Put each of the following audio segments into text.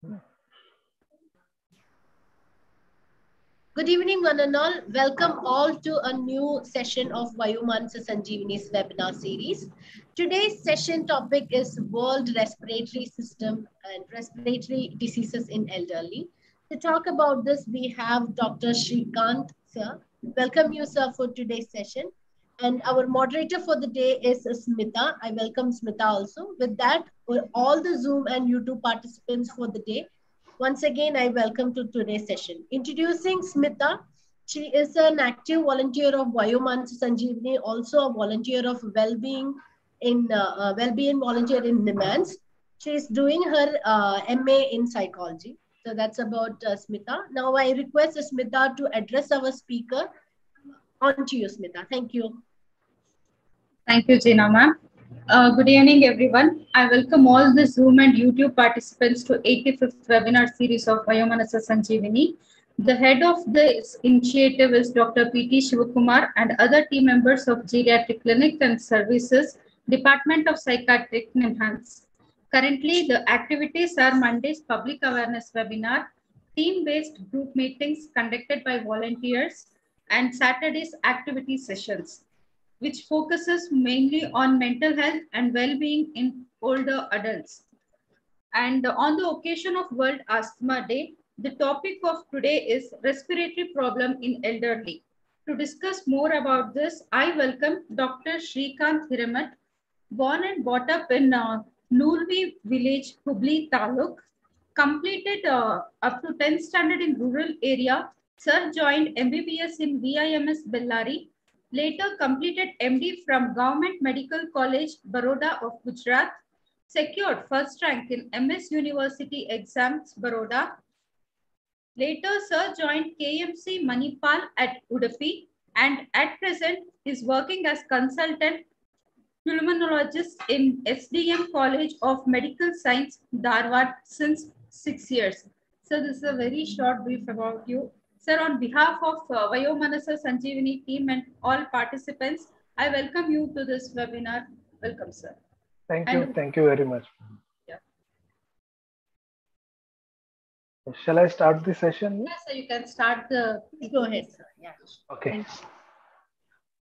Good evening, one and all. Welcome all to a new session of Vayomanasa Sanjeevani's webinar series. Today's session topic is World Respiratory System and Respiratory Diseases in Elderly. To talk about this, we have Dr. Shrikanth, sir. Welcome you, sir, for today's session. And our moderator for the day is Smita. I welcome Smita also. With that, all the Zoom and YouTube participants for the day, once again, I welcome to today's session. Introducing Smita. She is an active volunteer of Vayomanasa Sanjeevani, also a volunteer of well-being in uh, uh, well-being volunteer in NIMHANS. She is doing her uh, MA in psychology. So that's about uh, Smita. Now I request Smita to address our speaker. On to you, Smita. Thank you. Thank you, Gina ma'am. Uh, good evening, everyone. I welcome all the Zoom and YouTube participants to 85th webinar series of Vayomanasa Sanjeevani. The head of this initiative is Dr. P.T. Shivakumar and other team members of Geriatric Clinic and Services, Department of Psychiatric NIMHANS. Currently, the activities are Monday's public awareness webinar, team-based group meetings conducted by volunteers, and Saturday's activity sessions which focuses mainly on mental health and well-being in older adults. And on the occasion of World Asthma Day, the topic of today is respiratory problem in elderly. To discuss more about this, I welcome Dr. Shrikanth Hiremath, born and brought up in uh, Nurvi village, Hubli Taluk, completed uh, up to 10th standard in rural area. Sir joined MBBS in VIMS Bellary Later completed MD from Government Medical College, Baroda of Gujarat. Secured first rank in MS University exams, Baroda. Later, Sir joined KMC Manipal at Udupi and at present is working as consultant pulmonologist in SDM College of Medical Science, Dharwad since six years. So this is a very short brief about you. Sir, on behalf of uh, Vayomanasa Sanjeevani team and all participants, I welcome you to this webinar. Welcome, sir. Thank you. And, Thank you very much. Yeah. Shall I start the session? Yes, sir. You can start the. Go ahead, sir. Yeah. Okay.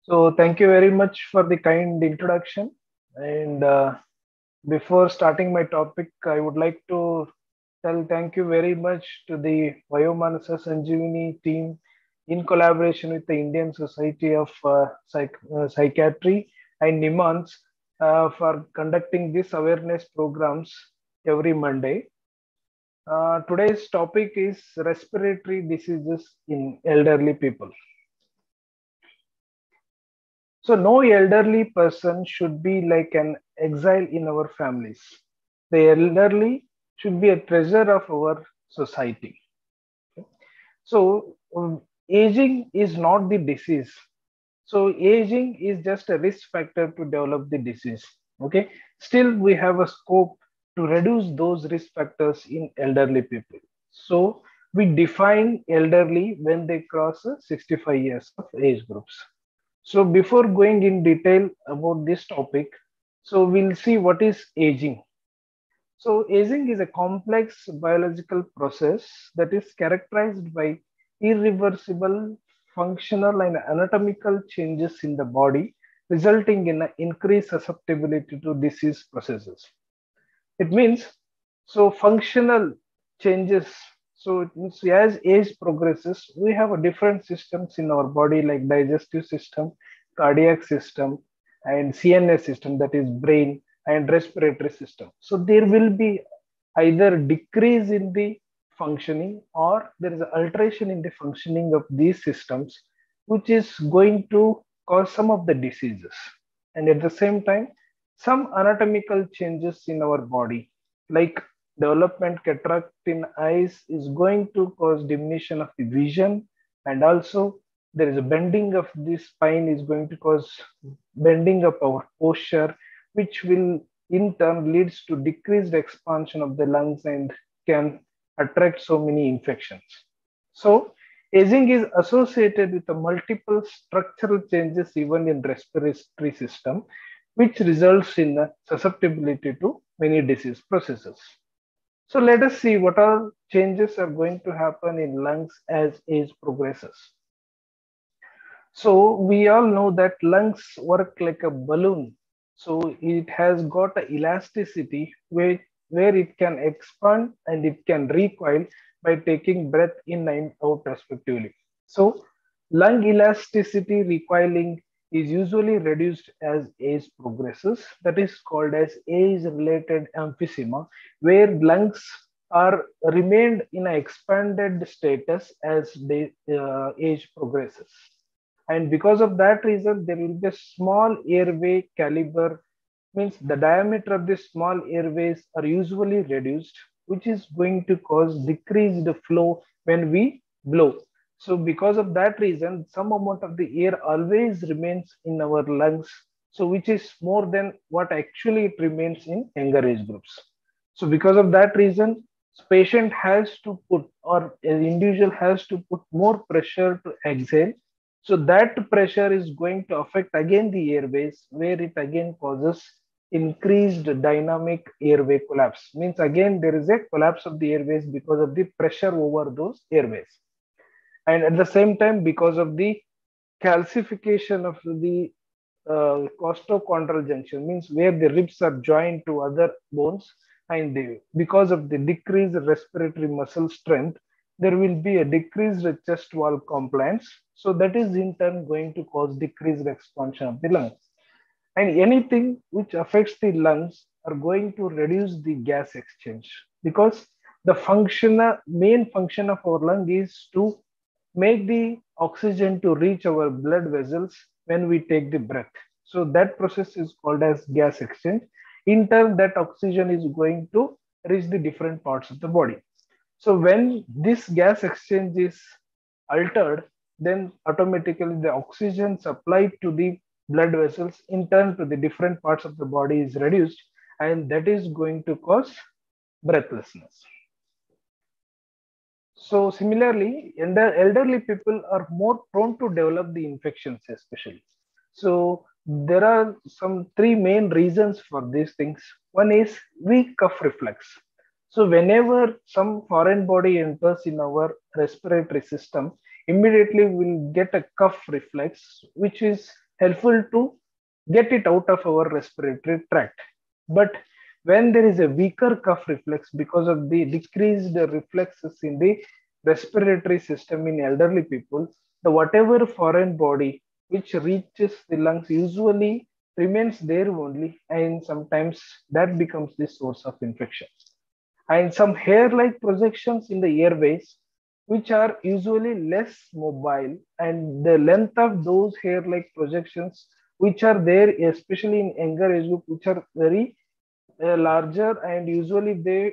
So thank you very much for the kind introduction. And uh, before starting my topic, I would like to tell thank you very much to the Vayomanasa Sanjeevani team in collaboration with the Indian Society of uh, Psych uh, Psychiatry and NIMHANS uh, for conducting these awareness programs every Monday. Uh, today's topic is respiratory diseases in elderly people. So no elderly person should be like an exile in our families. The elderly should be a treasure of our society. So, um, aging is not the disease. So, aging is just a risk factor to develop the disease. Okay, still, we have a scope to reduce those risk factors in elderly people. So, we define elderly when they cross 65 years of age groups. So, before going in detail about this topic, so we'll see what is aging. So aging is a complex biological process that is characterized by irreversible functional and anatomical changes in the body, resulting in an increased susceptibility to disease processes. It means, so functional changes. So it means as age progresses, we have a different systems in our body like digestive system, cardiac system, and CNS system, that is brain, and respiratory system. So there will be either decrease in the functioning or there is an alteration in the functioning of these systems, which is going to cause some of the diseases. And at the same time, some anatomical changes in our body, like development cataract in eyes is going to cause diminution of the vision and also there is a bending of the spine is going to cause bending of our posture which will in turn leads to decreased expansion of the lungs and can attract so many infections. So aging is associated with multiple structural changes even in respiratory system, which results in susceptibility to many disease processes. So let us see what are changes are going to happen in lungs as age progresses. So we all know that lungs work like a balloon. So it has got a elasticity where, where it can expand and it can recoil by taking breath in and out respectively. So lung elasticity recoiling is usually reduced as age progresses. That is called as age-related emphysema, where lungs are remained in an expanded status as the uh, age progresses. And because of that reason, there will be a small airway caliber, means the diameter of the small airways are usually reduced, which is going to cause decreased flow when we blow. So because of that reason, some amount of the air always remains in our lungs. So which is more than what actually it remains in younger age groups. So because of that reason, patient has to put or individual has to put more pressure to exhale. So that pressure is going to affect again the airways where it again causes increased dynamic airway collapse. Means again there is a collapse of the airways because of the pressure over those airways and at the same time because of the calcification of the uh, costochondral junction means where the ribs are joined to other bones and they, because of the decreased respiratory muscle strength there will be a decreased chest wall compliance so that is in turn going to cause decreased expansion of the lungs and anything which affects the lungs are going to reduce the gas exchange because the function main function of our lung is to make the oxygen to reach our blood vessels when we take the breath. So that process is called as gas exchange. In turn, that oxygen is going to reach the different parts of the body. So when this gas exchange is altered, then automatically the oxygen supplied to the blood vessels in turn to the different parts of the body is reduced and that is going to cause breathlessness. So similarly, elderly people are more prone to develop the infections, especially. So there are some three main reasons for these things. One is weak cough reflex. So whenever some foreign body enters in our respiratory system, immediately we'll get a cough reflex, which is helpful to get it out of our respiratory tract. But when there is a weaker cough reflex because of the decreased reflexes in the respiratory system in elderly people, the whatever foreign body which reaches the lungs usually remains there only and sometimes that becomes the source of infection. And some hair-like projections in the airways which are usually less mobile and the length of those hair-like projections which are there especially in younger age group which are very uh, larger and usually they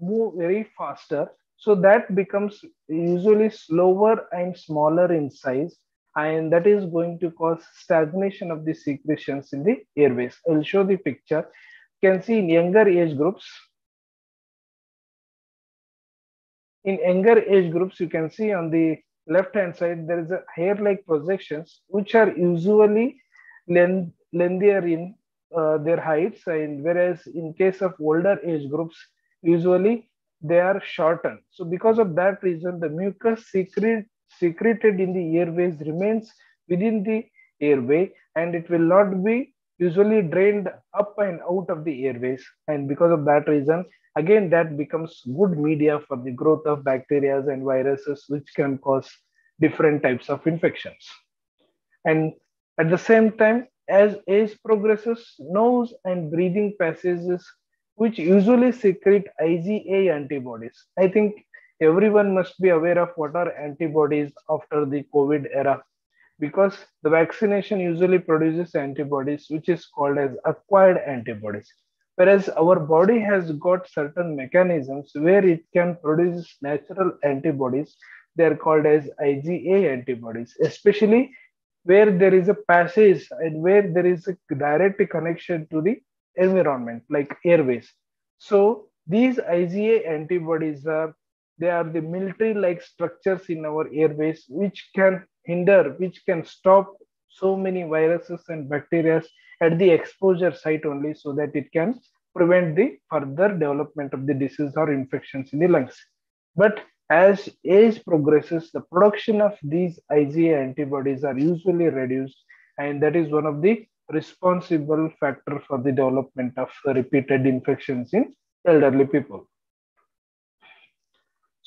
move very faster. So that becomes usually slower and smaller in size and that is going to cause stagnation of the secretions in the airways. I'll show the picture. You can see in younger age groups in younger age groups you can see on the left hand side there is a hair like projections which are usually lengthier in uh, their heights. And whereas in case of older age groups usually they are shortened. So because of that reason the mucus secret, secreted in the airways remains within the airway and it will not be usually drained up and out of the airways. And because of that reason again that becomes good media for the growth of bacteria and viruses which can cause different types of infections. And at the same time as age progresses, nose and breathing passages, which usually secrete IgA antibodies. I think everyone must be aware of what are antibodies after the COVID era, because the vaccination usually produces antibodies, which is called as acquired antibodies. Whereas our body has got certain mechanisms where it can produce natural antibodies. They are called as IgA antibodies, especially where there is a passage and where there is a direct connection to the environment like airways so these iga antibodies are they are the military like structures in our airways which can hinder which can stop so many viruses and bacteria at the exposure site only so that it can prevent the further development of the disease or infections in the lungs. But as age progresses, the production of these IgA antibodies are usually reduced, and that is one of the responsible factor for the development of repeated infections in elderly people.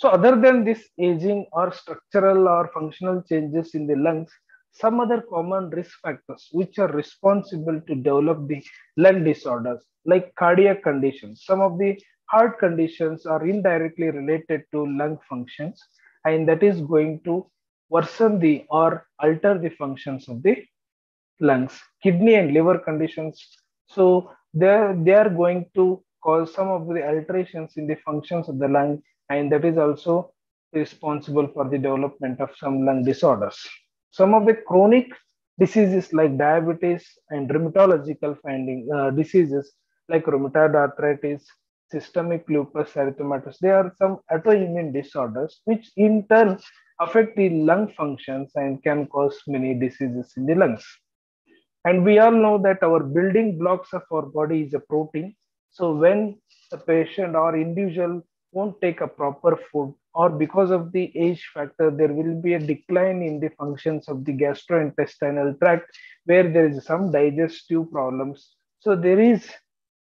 So other than this aging or structural or functional changes in the lungs, some other common risk factors which are responsible to develop the lung disorders like cardiac conditions. Some of the heart conditions are indirectly related to lung functions and that is going to worsen the or alter the functions of the lungs. Kidney and liver conditions. So they they are going to cause some of the alterations in the functions of the lung and that is also responsible for the development of some lung disorders. Some of the chronic diseases like diabetes and rheumatological finding uh, diseases like rheumatoid arthritis, systemic lupus erythematosus, they are some autoimmune disorders which in turn affect the lung functions and can cause many diseases in the lungs. And we all know that our building blocks of our body is a protein. So when a patient or individual won't take a proper food or because of the age factor there will be a decline in the functions of the gastrointestinal tract where there is some digestive problems. So there is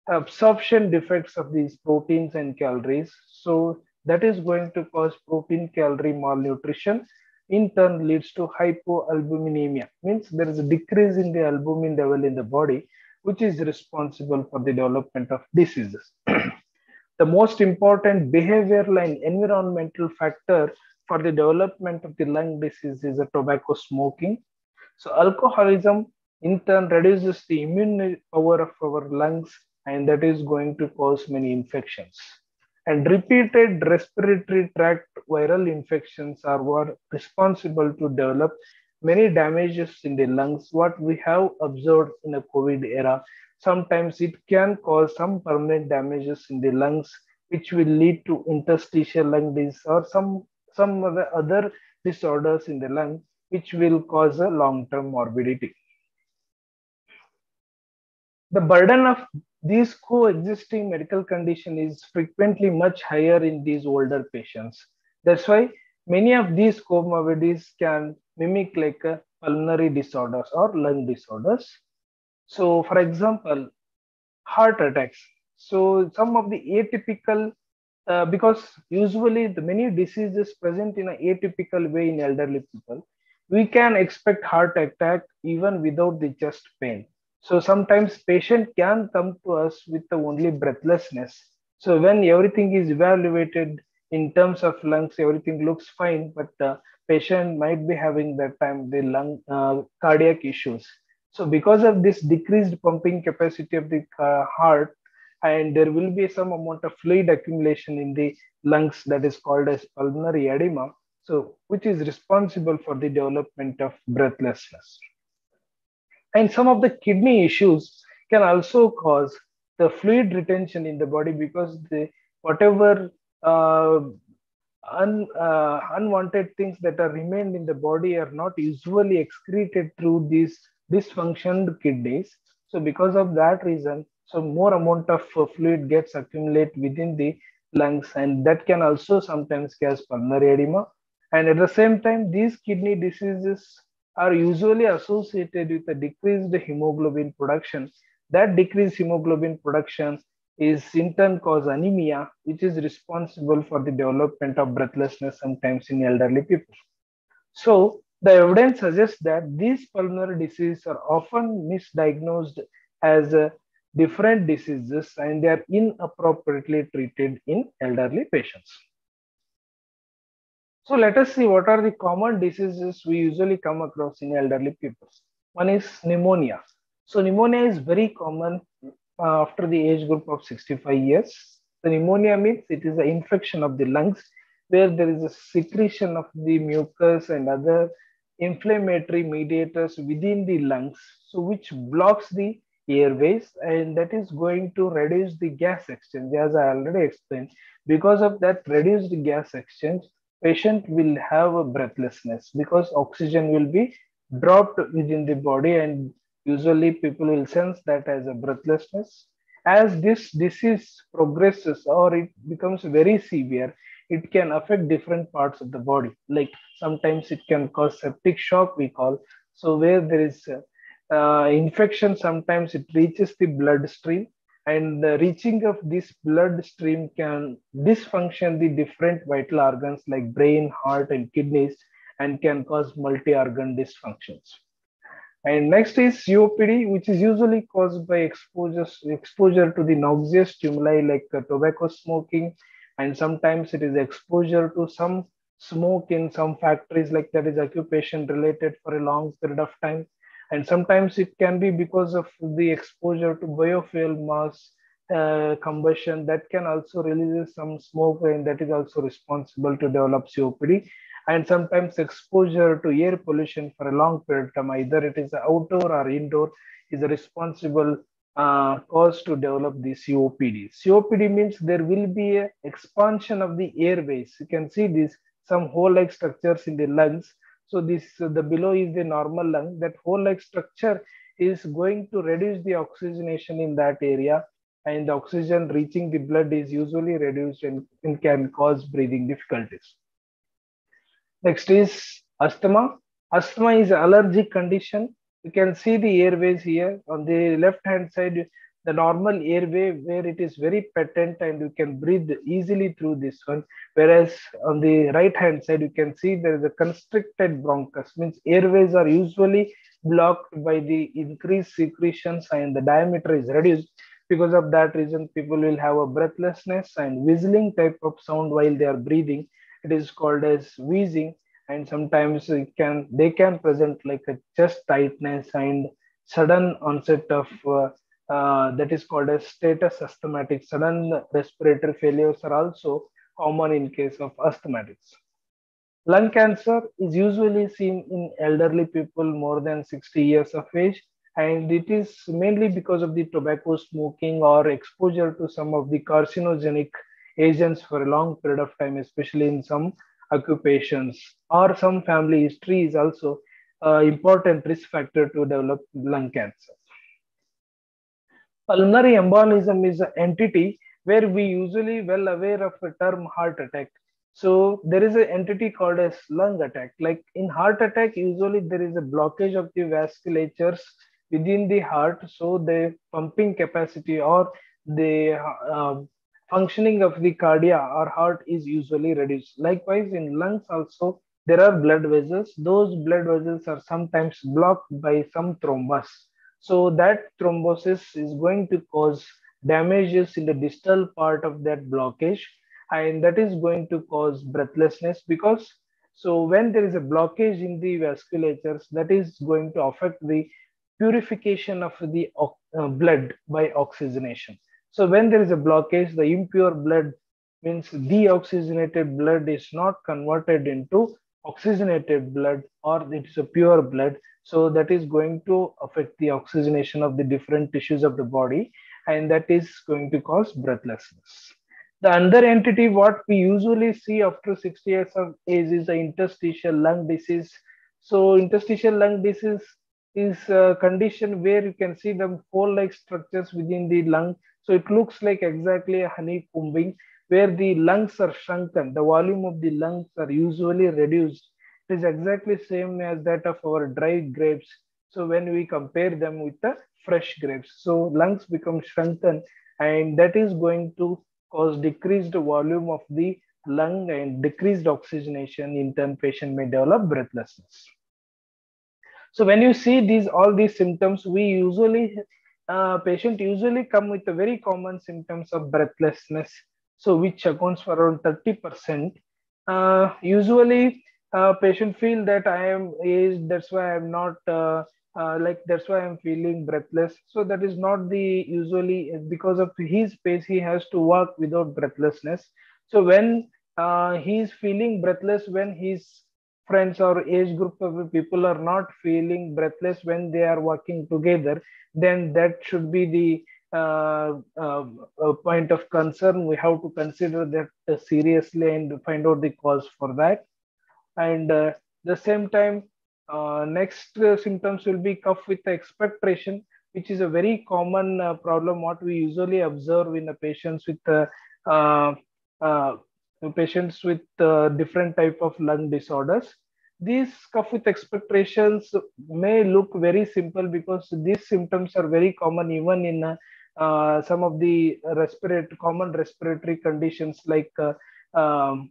absorption defects of these proteins and calories. So that is going to cause protein calorie malnutrition in turn leads to hypoalbuminemia. Means there is a decrease in the albumin level in the body which is responsible for the development of diseases the most important behavioral and environmental factor for the development of the lung disease is the tobacco smoking. So alcoholism in turn reduces the immune power of our lungs and that is going to cause many infections. And repeated respiratory tract viral infections are what responsible to develop many damages in the lungs, what we have observed in the COVID era sometimes it can cause some permanent damages in the lungs, which will lead to interstitial lung disease or some, some other, other disorders in the lung, which will cause a long-term morbidity. The burden of these coexisting medical condition is frequently much higher in these older patients. That's why many of these comorbidities can mimic like pulmonary disorders or lung disorders so, for example, heart attacks. So, some of the atypical, uh, because usually the many diseases present in an atypical way in elderly people, we can expect heart attack even without the chest pain. So sometimes patient can come to us with the only breathlessness. So when everything is evaluated in terms of lungs, everything looks fine, but the patient might be having that time the lung uh, cardiac issues. So because of this decreased pumping capacity of the uh, heart, and there will be some amount of fluid accumulation in the lungs that is called as pulmonary edema, so which is responsible for the development of breathlessness. And some of the kidney issues can also cause the fluid retention in the body because the whatever un, uh, unwanted things that are remained in the body are not usually excreted through these dysfunctioned kidneys. So because of that reason, so more amount of uh, fluid gets accumulate within the lungs and that can also sometimes cause pulmonary edema. And at the same time, these kidney diseases are usually associated with a decreased hemoglobin production. That decreased hemoglobin production is in turn cause anemia, which is responsible for the development of breathlessness sometimes in elderly people. So the evidence suggests that these pulmonary diseases are often misdiagnosed as uh, different diseases and they are inappropriately treated in elderly patients. So let us see what are the common diseases we usually come across in elderly people. One is pneumonia. So pneumonia is very common after the age group of 65 years. The pneumonia means it is an infection of the lungs where there is a secretion of the mucus and other inflammatory mediators within the lungs, so which blocks the airways and that is going to reduce the gas exchange as I already explained. Because of that reduced gas exchange, patient will have a breathlessness because oxygen will be dropped within the body and usually people will sense that as a breathlessness as this disease progresses or it becomes very severe, it can affect different parts of the body. Like sometimes it can cause septic shock, we call. So where there is uh, infection, sometimes it reaches the bloodstream and the reaching of this bloodstream can dysfunction the different vital organs like brain, heart, and kidneys and can cause multi-organ dysfunctions. And next is COPD, which is usually caused by exposure, exposure to the noxious stimuli like tobacco smoking, and sometimes it is exposure to some smoke in some factories like that is occupation related for a long period of time. And sometimes it can be because of the exposure to biofuel mass uh, combustion that can also release some smoke and that is also responsible to develop COPD and sometimes exposure to air pollution for a long period of time, either it is outdoor or indoor, is a responsible uh, cause to develop the COPD. COPD means there will be a expansion of the airways. You can see this some hole-like structures in the lungs. So this uh, the below is the normal lung. That hole-like structure is going to reduce the oxygenation in that area and the oxygen reaching the blood is usually reduced and, and can cause breathing difficulties. Next is asthma. Asthma is allergic condition. You can see the airways here on the left hand side, the normal airway where it is very patent and you can breathe easily through this one. Whereas on the right hand side, you can see there is a constricted bronchus, means airways are usually blocked by the increased secretions and the diameter is reduced. Because of that reason, people will have a breathlessness and whistling type of sound while they are breathing it is called as wheezing and sometimes it can they can present like a chest tightness and sudden onset of uh, uh, that is called as status asthmatic sudden respiratory failures are also common in case of asthmatics. Lung cancer is usually seen in elderly people more than 60 years of age and it is mainly because of the tobacco smoking or exposure to some of the carcinogenic agents for a long period of time, especially in some occupations or some family history is also an important risk factor to develop lung cancer. Pulmonary embolism is an entity where we usually well aware of the term heart attack. So there is an entity called as lung attack. Like in heart attack, usually there is a blockage of the vasculatures within the heart. So the pumping capacity or the uh, functioning of the cardia or heart is usually reduced. Likewise, in lungs also, there are blood vessels. Those blood vessels are sometimes blocked by some thrombus. So that thrombosis is going to cause damages in the distal part of that blockage and that is going to cause breathlessness because so when there is a blockage in the vasculatures that is going to affect the purification of the uh, blood by oxygenation so when there is a blockage, the impure blood means deoxygenated blood is not converted into oxygenated blood or it's a pure blood. So that is going to affect the oxygenation of the different tissues of the body and that is going to cause breathlessness. The other entity, what we usually see after 60 years of age is the interstitial lung disease. So interstitial lung disease is a condition where you can see the hole-like structures within the lung so it looks like exactly a honeycombing where the lungs are shrunken. The volume of the lungs are usually reduced. It is exactly same as that of our dried grapes. So when we compare them with the fresh grapes, so lungs become shrunken and that is going to cause decreased volume of the lung and decreased oxygenation. In turn, patient may develop breathlessness. So when you see these all these symptoms, we usually uh, patient usually come with a very common symptoms of breathlessness, so which accounts for around 30%. Uh, usually, uh, patient feel that I am aged, that's why I'm not uh, uh, like that's why I'm feeling breathless. So that is not the usually because of his pace he has to work without breathlessness. So when uh, he's feeling breathless when his friends or age group of people are not feeling breathless when they are working together then that should be the uh, uh, point of concern. We have to consider that seriously and find out the cause for that. And uh, the same time, uh, next symptoms will be cough with expectoration. which is a very common uh, problem, what we usually observe in the patients with uh, patients with uh, different type of lung disorders. These cough with expectorations may look very simple because these symptoms are very common even in uh, some of the respiratory common respiratory conditions like um,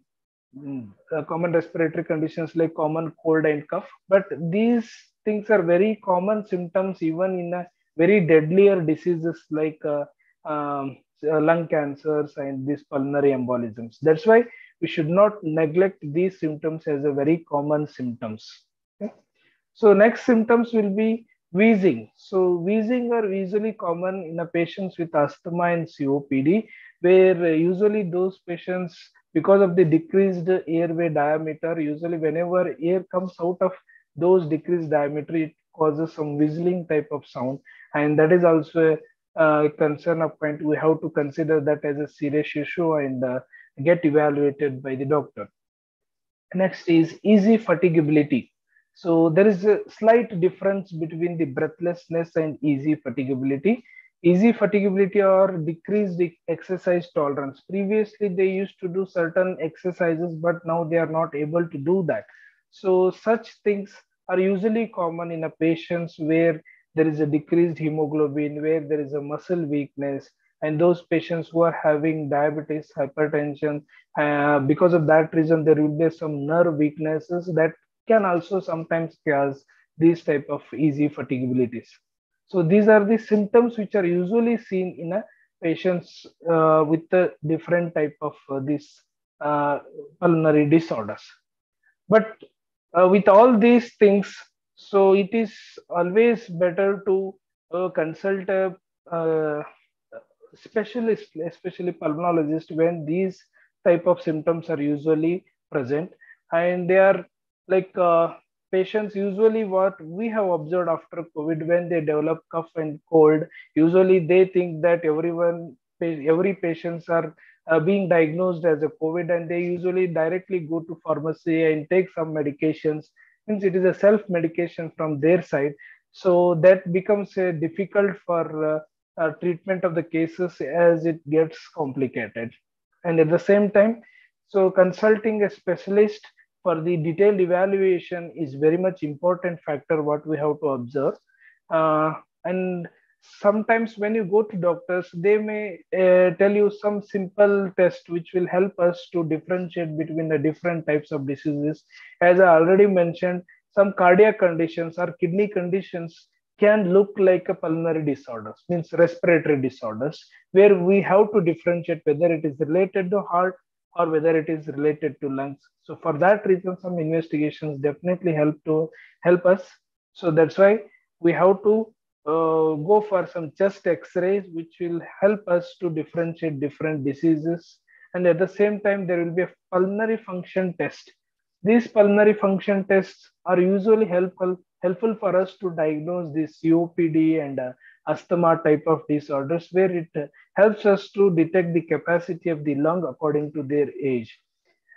uh, common respiratory conditions like common cold and cough. But these things are very common symptoms even in a very deadlier diseases like uh, um, uh, lung cancers and these pulmonary embolisms. That's why we should not neglect these symptoms as a very common symptoms. Okay? So next symptoms will be wheezing. So wheezing are usually common in a patients with asthma and COPD, where usually those patients because of the decreased airway diameter usually whenever air comes out of those decreased diameter it causes some whistling type of sound and that is also a, concern of point we have to consider that as a serious issue and uh, get evaluated by the doctor next is easy fatigability so there is a slight difference between the breathlessness and easy fatigability easy fatigability or decreased exercise tolerance. Previously, they used to do certain exercises, but now they are not able to do that. So such things are usually common in a patients where there is a decreased hemoglobin, where there is a muscle weakness, and those patients who are having diabetes, hypertension, uh, because of that reason, there will be some nerve weaknesses that can also sometimes cause these type of easy fatigabilities. So these are the symptoms which are usually seen in a patients uh, with the different type of uh, these uh, pulmonary disorders. But uh, with all these things, so it is always better to uh, consult a uh, specialist, especially pulmonologist, when these type of symptoms are usually present. And they are like patients usually what we have observed after covid when they develop cough and cold usually they think that everyone every patients are uh, being diagnosed as a covid and they usually directly go to pharmacy and take some medications means it is a self medication from their side. So that becomes uh, difficult for uh, uh, treatment of the cases as it gets complicated. And at the same time so consulting a specialist for the detailed evaluation is very much important factor what we have to observe. Uh, and sometimes when you go to doctors they may uh, tell you some simple test which will help us to differentiate between the different types of diseases as i already mentioned some cardiac conditions or kidney conditions can look like a pulmonary disorders means respiratory disorders where we have to differentiate whether it is related to heart or whether it is related to lungs. So for that reason, some investigations definitely help to help us. So that's why we have to uh, go for some chest x-rays, which will help us to differentiate different diseases. And at the same time, there will be a pulmonary function test. These pulmonary function tests are usually helpful, helpful for us to diagnose this COPD and uh, asthma type of disorders where it helps us to detect the capacity of the lung according to their age.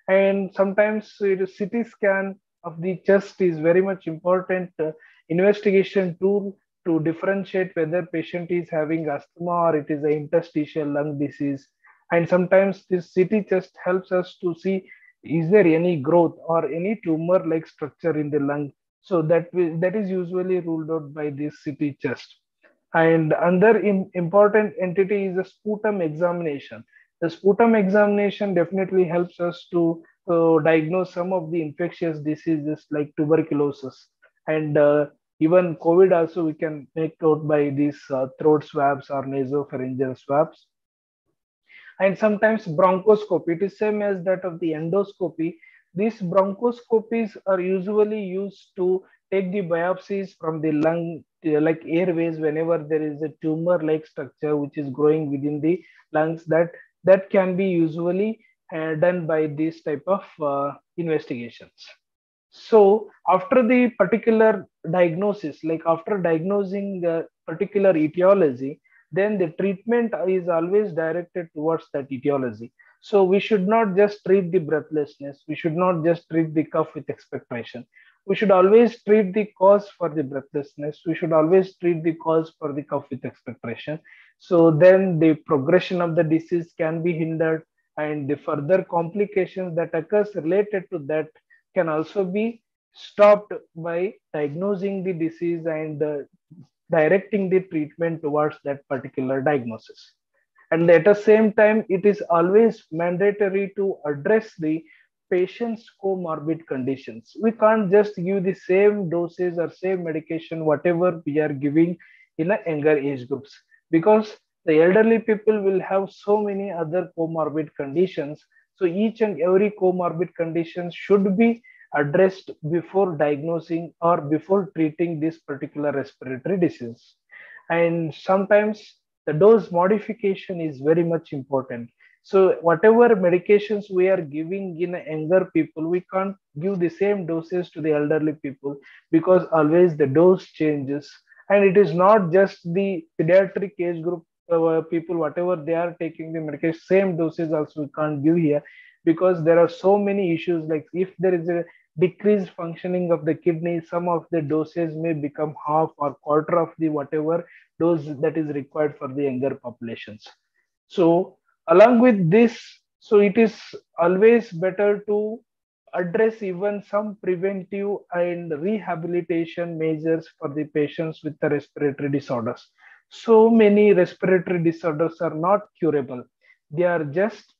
And sometimes it CT scan of the chest is very much important uh, investigation tool to differentiate whether patient is having asthma or it is an interstitial lung disease. And sometimes this CT chest helps us to see is there any growth or any tumor like structure in the lung. So that, that is usually ruled out by this CT chest. And another important entity is the sputum examination. The sputum examination definitely helps us to uh, diagnose some of the infectious diseases like tuberculosis. And uh, even COVID also we can make out by these uh, throat swabs or nasopharyngeal swabs. And sometimes bronchoscopy, it is same as that of the endoscopy. These bronchoscopies are usually used to take the biopsies from the lung like airways whenever there is a tumor like structure which is growing within the lungs that that can be usually uh, done by this type of uh, investigations so after the particular diagnosis like after diagnosing the particular etiology then the treatment is always directed towards that etiology so we should not just treat the breathlessness we should not just treat the cough with expectoration we should always treat the cause for the breathlessness. We should always treat the cause for the cough with expectoration. So then the progression of the disease can be hindered and the further complications that occurs related to that can also be stopped by diagnosing the disease and uh, directing the treatment towards that particular diagnosis. And at the same time, it is always mandatory to address the patient's comorbid conditions. We can't just give the same doses or same medication, whatever we are giving in a younger age groups, because the elderly people will have so many other comorbid conditions. So each and every comorbid condition should be addressed before diagnosing or before treating this particular respiratory disease. And sometimes the dose modification is very much important. So whatever medications we are giving in younger people, we can't give the same doses to the elderly people because always the dose changes. And it is not just the pediatric age group uh, people, whatever they are taking the medication, same doses also we can't give here because there are so many issues like if there is a decreased functioning of the kidney, some of the doses may become half or quarter of the whatever dose that is required for the younger populations. So along with this, so it is always better to address even some preventive and rehabilitation measures for the patients with the respiratory disorders. So many respiratory disorders are not curable. They are just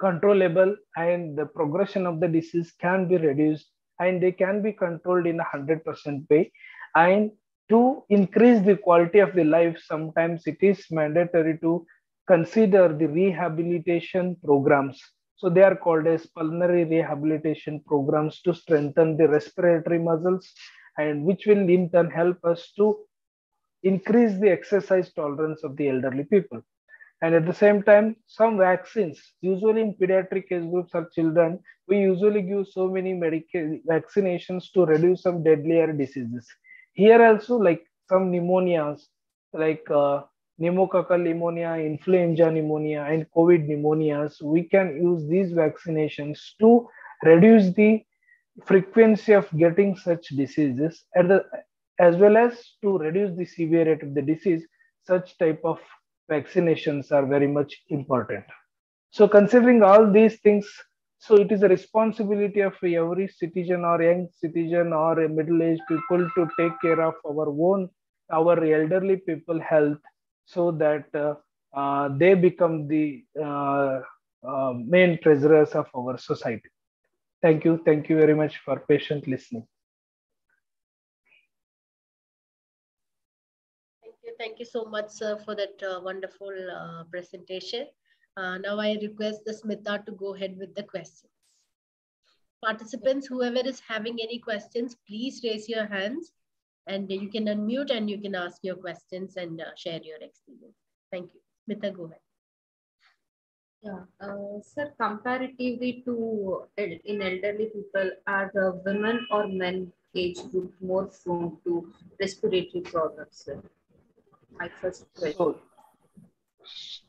controllable and the progression of the disease can be reduced and they can be controlled in a 100% way. And to increase the quality of the life, sometimes it is mandatory to consider the rehabilitation programs. So they are called as pulmonary rehabilitation programs to strengthen the respiratory muscles and which will in turn help us to increase the exercise tolerance of the elderly people. And at the same time, some vaccines, usually in pediatric age groups or children, we usually give so many vaccinations to reduce some deadlier diseases. Here also, like some pneumonias, like uh, pneumococcal pneumonia, influenza pneumonia, and COVID pneumonias, we can use these vaccinations to reduce the frequency of getting such diseases At the, as well as to reduce the severity of the disease. Such type of vaccinations are very much important. So considering all these things, so it is a responsibility of every citizen or young citizen or a middle-aged people to take care of our own, our elderly people health so that uh, uh, they become the uh, main treasurers of our society. Thank you. Thank you very much for patient listening. Thank you. So much, sir, for that uh, wonderful uh, presentation. Uh, now I request the Smita to go ahead with the questions. Participants, whoever is having any questions, please raise your hands and you can unmute and you can ask your questions and uh, share your experience. Thank you. Smita, go ahead. Yeah, uh, sir, comparatively to in elderly people, are the women or men age group more prone to respiratory problems? Sir? My first question. So,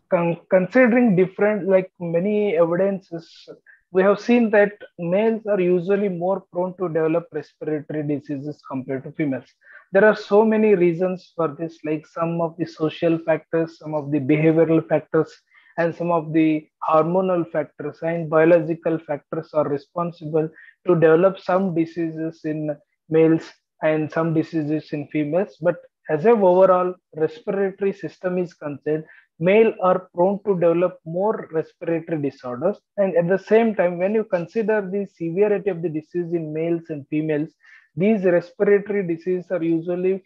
con considering different, like many evidences, we have seen that males are usually more prone to develop respiratory diseases compared to females. There are so many reasons for this, like some of the social factors, some of the behavioral factors, and some of the hormonal factors and biological factors are responsible to develop some diseases in males and some diseases in females. But as a overall respiratory system is concerned, male are prone to develop more respiratory disorders. And at the same time, when you consider the severity of the disease in males and females, these respiratory diseases are usually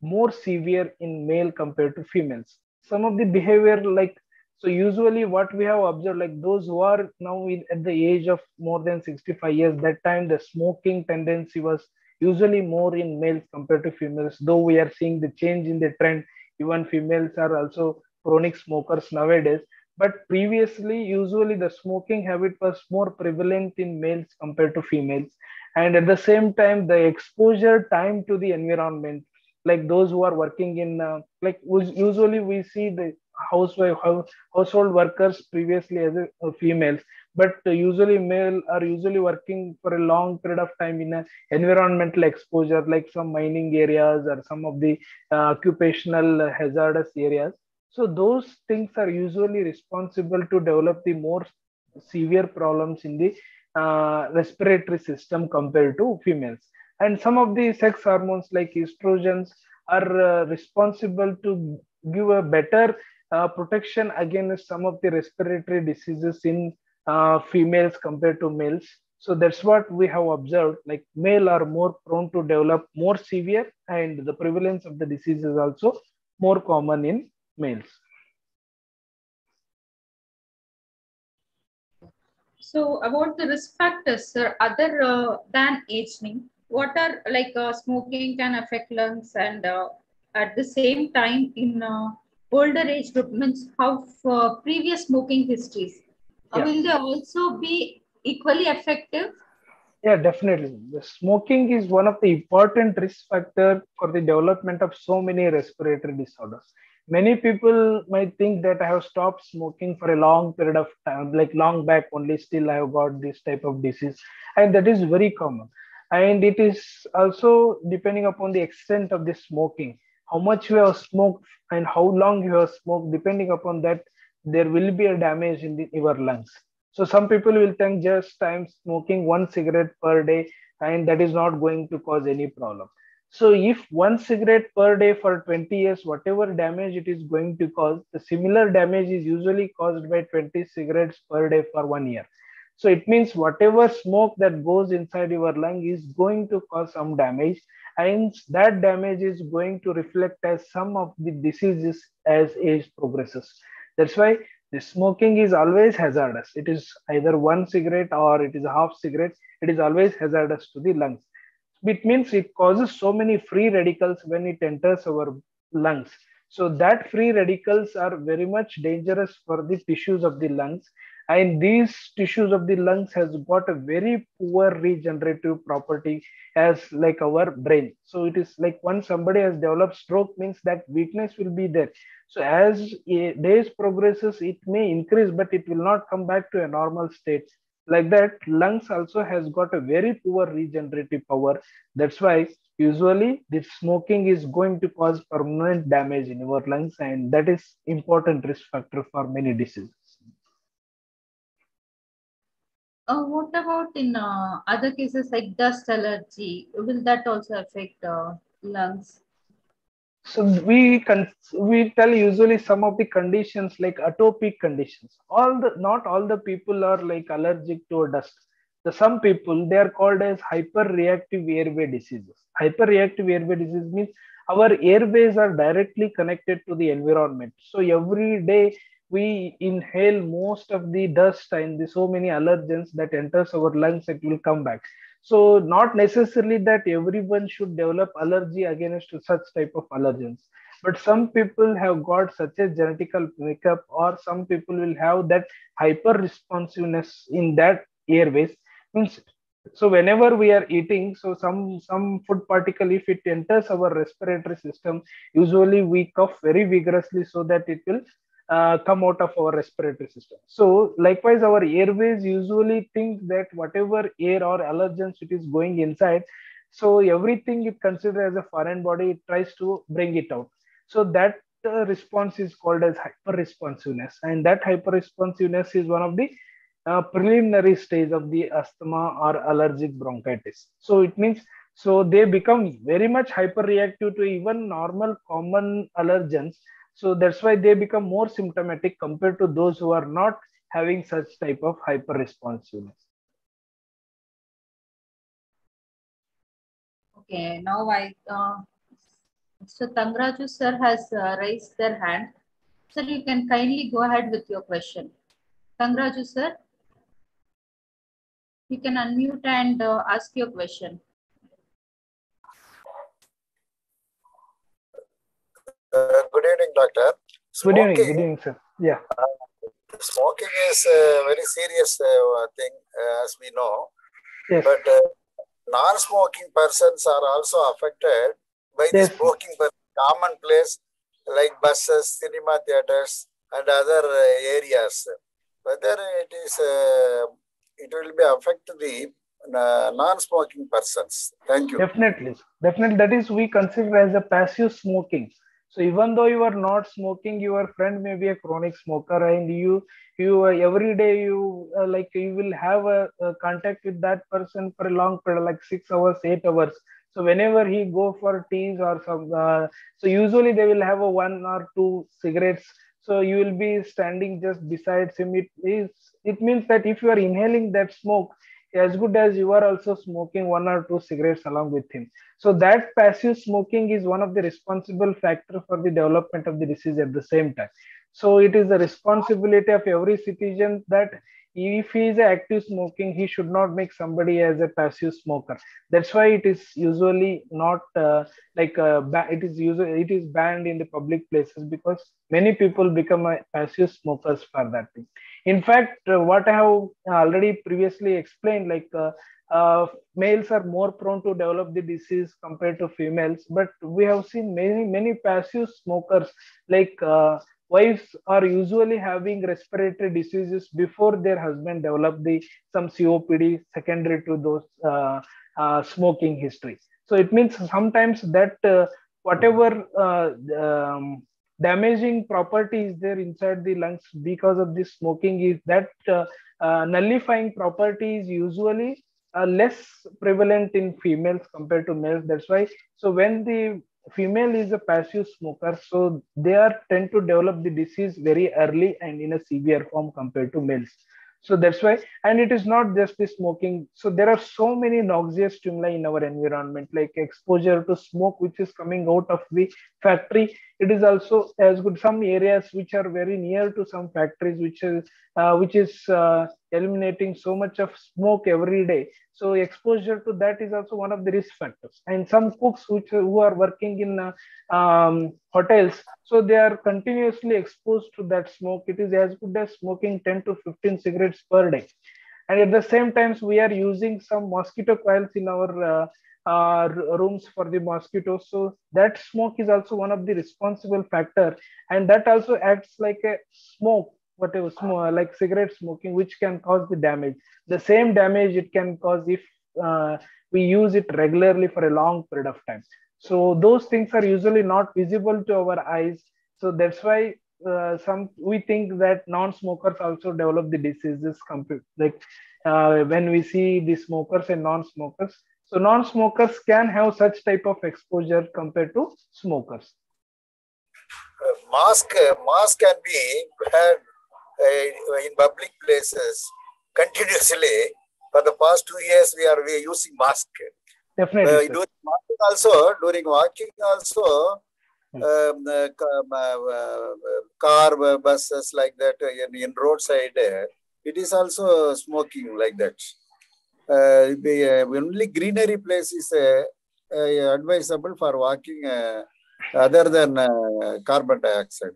more severe in male compared to females. Some of the behavior like, so usually what we have observed, like those who are now in, at the age of more than 65 years, that time the smoking tendency was usually more in males compared to females, though we are seeing the change in the trend, even females are also chronic smokers nowadays. But previously usually the smoking habit was more prevalent in males compared to females. And at the same time the exposure time to the environment like those who are working in uh, like usually we see the housewife house, household workers previously as a, uh, females but usually male are usually working for a long period of time in a environmental exposure like some mining areas or some of the uh, occupational hazardous areas. So those things are usually responsible to develop the more severe problems in the uh, respiratory system compared to females. And some of the sex hormones like estrogens are uh, responsible to give a better uh, protection against some of the respiratory diseases in uh, females compared to males. So that's what we have observed. Like male are more prone to develop more severe, and the prevalence of the disease is also more common in males. So about the risk factors, sir, other uh, than aging, what are like uh, smoking can affect lungs and uh, at the same time in uh, older age group means how uh, previous smoking histories Yeah. will they also be equally effective Yeah, definitely. The smoking is one of the important risk factor for the development of so many respiratory disorders. Many people might think that I have stopped smoking for a long period of time, like long back only, still I have got this type of disease. And that is very common. And it is also depending upon the extent of the smoking, how much you have smoked and how long you have smoked, depending upon that, there will be a damage in the, your lungs. So some people will think just I'm smoking one cigarette per day and that is not going to cause any problem. So if one cigarette per day for 20 years, whatever damage it is going to cause, the similar damage is usually caused by 20 cigarettes per day for one year. So it means whatever smoke that goes inside your lung is going to cause some damage and that damage is going to reflect as some of the diseases as age progresses. That's why the smoking is always hazardous. It is either one cigarette or it is a half cigarette. It is always hazardous to the lungs. It means it causes so many free radicals when it enters our lungs. So that free radicals are very much dangerous for the tissues of the lungs. And these tissues of the lungs has got a very poor regenerative property as like our brain. So it is like once somebody has developed stroke means that weakness will be there. So as days progresses, it may increase, but it will not come back to a normal state. Like that, lungs also has got a very poor regenerative power. That's why usually the smoking is going to cause permanent damage in our lungs, and that is important risk factor for many diseases. uh, what about in uh, other cases like dust allergy will that also affect uh, lungs So we can we tell usually some of the conditions like atopic conditions. All the not all the people are like allergic to dust. The some people they are called as hyperreactive airway diseases. Hyperreactive airway disease means our airways are directly connected to the environment. So every day we inhale most of the dust and the so many allergens that enters our lungs, it will come back so not necessarily that everyone should develop allergy against such type of allergens but some people have got such a genetical makeup or some people will have that hyper responsiveness in that airways so whenever we are eating so some some food particle if it enters our respiratory system usually we cough very vigorously so that it will uh, come out of our respiratory system. So likewise, our airways usually think that whatever air or allergens it is going inside, so everything it considers as a foreign body, it tries to bring it out. So that uh, response is called as hyper responsiveness, and that hyper responsiveness is one of the uh, preliminary stage of the asthma or allergic bronchitis. So it means so they become very much hyper reactive to even normal common allergens. So that's why they become more symptomatic compared to those who are not having such type of hyper responsiveness okay now i uh, so tangraju sir has uh, raised their hand. Sir you can kindly go ahead with your question. Tangraju sir you can unmute and uh, ask your question Uh, good evening, doctor. good evening good evening sir yeah smoking is a very serious uh, thing, uh, as we know. yes But uh, non-smoking persons are also affected by the Yes. smoking per common place like buses, cinema theaters, and other uh, areas. whether it is uh, it will be affect the uh, non-smoking persons. Thank you. Definitely, definitely. That is we consider as a passive smoking. So even though you are not smoking, your friend may be a chronic smoker, and you you uh, every day you uh, like you will have a, a, contact with that person for a long period, like six hours, eight hours. So whenever he go for teas or some, uh, so usually they will have a one or two cigarettes. So you will be standing just beside him. It is it means that if you are inhaling that smoke, as good as you are also smoking one or two cigarettes along with him. So that passive smoking is one of the responsible factor for the development of the disease at the same time. So it is the responsibility of every citizen that if he is active smoking, he should not make somebody as a passive smoker. That's why it is usually not uh, like uh, it is usually it is banned in the public places because many people become a passive smokers for that thing in fact uh, what i have already previously explained like uh, uh, males are more prone to develop the disease compared to females but we have seen many many passive smokers like uh, wives are usually having respiratory diseases before their husband develop the some copd secondary to those uh, uh, smoking history. So it means sometimes that whatever um, damaging property is there inside the lungs because of this smoking is that uh, uh, nullifying property is usually uh, less prevalent in females compared to males. That's why so when the female is a passive smoker so they are tend to develop the disease very early and in a severe form compared to males. So that's why and it is not just the smoking. So there are so many noxious stimuli in our environment like exposure to smoke which is coming out of the factory. It is also as good some areas which are very near to some factories which is uh, which is uh, eliminating so much of smoke every day so exposure to that is also one of the risk factors. And some cooks which who are working in uh, um, hotels so they are continuously exposed to that smoke. It is as good as smoking 10 to 15 cigarettes per day. And at the same times we are using some mosquito coils in our uh, uh, rooms for the mosquitoes. So that smoke is also one of the responsible factor, and that also acts like a smoke, whatever like cigarette smoking, which can cause the damage. The same damage it can cause if uh, we use it regularly for a long period of time. So those things are usually not visible to our eyes. So that's why uh, some we think that non-smokers also develop the diseases like uh, when we see the smokers and non-smokers so non-smokers can have such type of exposure compared to smokers. Uh, mask, uh, mask can be had in public places continuously. For the past two years, we are we are using mask. Definitely. Uh, during walking also, during walking also, hmm. um, uh, car, buses like that in, in roadside, it is also smoking like that uh, the, uh, only greenery place is uh, uh, advisable for walking uh, other than uh, carbon dioxide.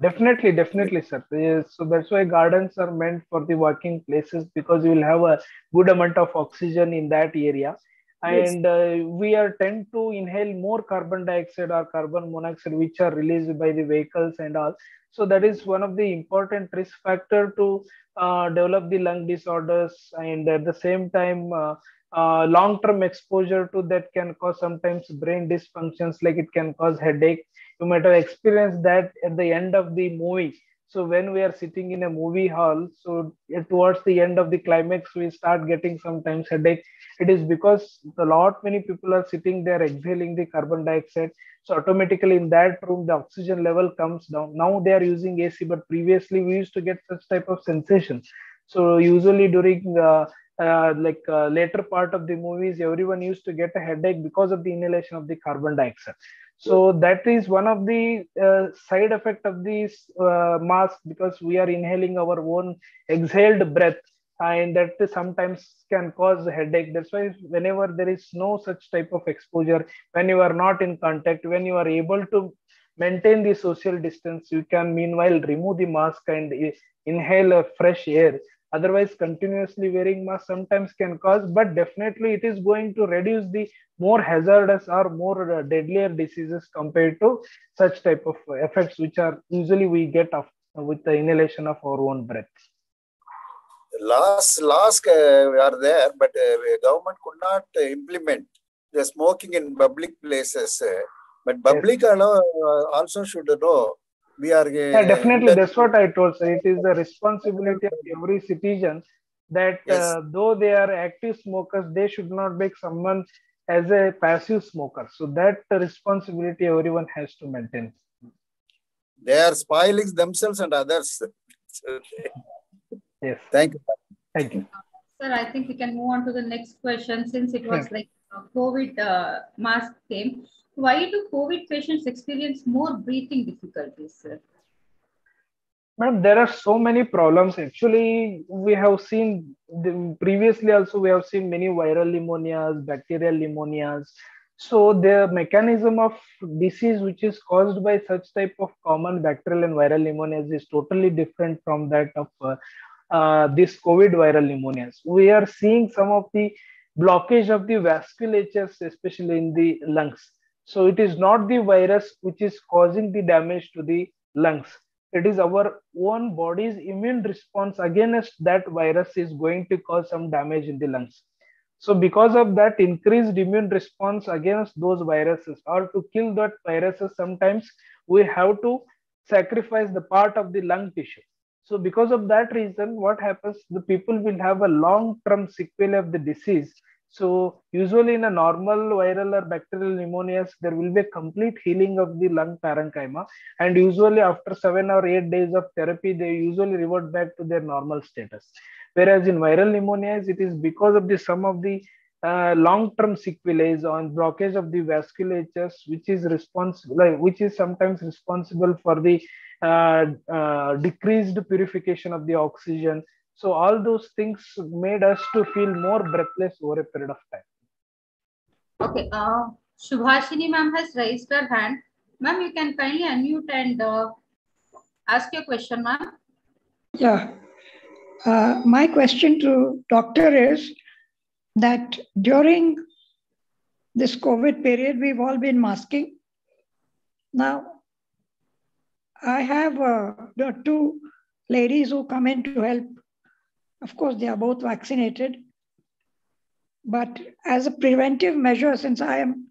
Definitely, definitely, sir. So that's why gardens are meant for the working places because you will have a good amount of oxygen in that area. And yes. we are tend to inhale more carbon dioxide or carbon monoxide, which are released by the vehicles and all. So that is one of the important risk factor to uh, develop the lung disorders and at the same time uh, uh, long-term exposure to that can cause sometimes brain dysfunctions like it can cause headache you might have experienced that at the end of the movie so when we are sitting in a movie hall so towards the end of the climax we start getting sometimes headache it is because a lot many people are sitting there exhaling the carbon dioxide so automatically in that room, the oxygen level comes down. Now they are using AC, but previously we used to get such type of sensation. So usually during uh, uh, like uh, later part of the movies, everyone used to get a headache because of the inhalation of the carbon dioxide. So that is one of the uh, side effect of these uh, masks because we are inhaling our own exhaled breath and that sometimes can cause a headache that's why whenever there is no such type of exposure when you are not in contact when you are able to maintain the social distance you can meanwhile remove the mask and inhale a fresh air otherwise continuously wearing mask sometimes can cause but definitely it is going to reduce the more hazardous or more uh, deadlier diseases compared to such type of effects which are usually we get of, with the inhalation of our own breath last laws uh, are there, but uh, government could not implement the smoking in public places. but public yes. also should know we are. yeah, definitely, that's what I told. So it is the responsibility of every citizen that yes. uh, though they are active smokers, they should not make someone as a passive smoker. So that responsibility everyone has to maintain. They are spoiling themselves and others. yes. Thank you. Thank you. Sir, I think we can move on to the next question since it was yeah. like COVID uh, mask came. Why do COVID patients experience more breathing difficulties, sir? Madam, there are so many problems. Actually, we have seen previously also we have seen many viral pneumonias, bacterial pneumonias. So the mechanism of disease which is caused by such type of common bacterial and viral pneumonias is totally different from that of uh, uh, this COVID viral pneumonias. We are seeing some of the blockage of the vasculatures, especially in the lungs. So it is not the virus which is causing the damage to the lungs it is our own body's immune response against that virus is going to cause some damage in the lungs. So because of that increased immune response against those viruses or to kill that viruses, sometimes we have to sacrifice the part of the lung tissue. So because of that reason, what happens, the people will have a long-term sequel of the disease so usually in a normal viral or bacterial pneumonias, there will be a complete healing of the lung parenchyma. And usually after seven or eight days of therapy, they usually revert back to their normal status. Whereas in viral pneumonias, it is because of the some of the uh, long-term sequelae on blockage of the vasculatures, which is responsible, which is sometimes responsible for the uh, uh, decreased purification of the oxygen so all those things made us to feel more breathless over a period of time. Okay. Uh, Shubhashini ma'am has raised her hand. Ma'am, you can kindly unmute and uh, ask your question, ma'am. Yeah. Uh, my question to doctor is that during this COVID period, we've all been masking. Now, I have uh, two ladies who come in to help of course, they are both vaccinated. But as a preventive measure, since I am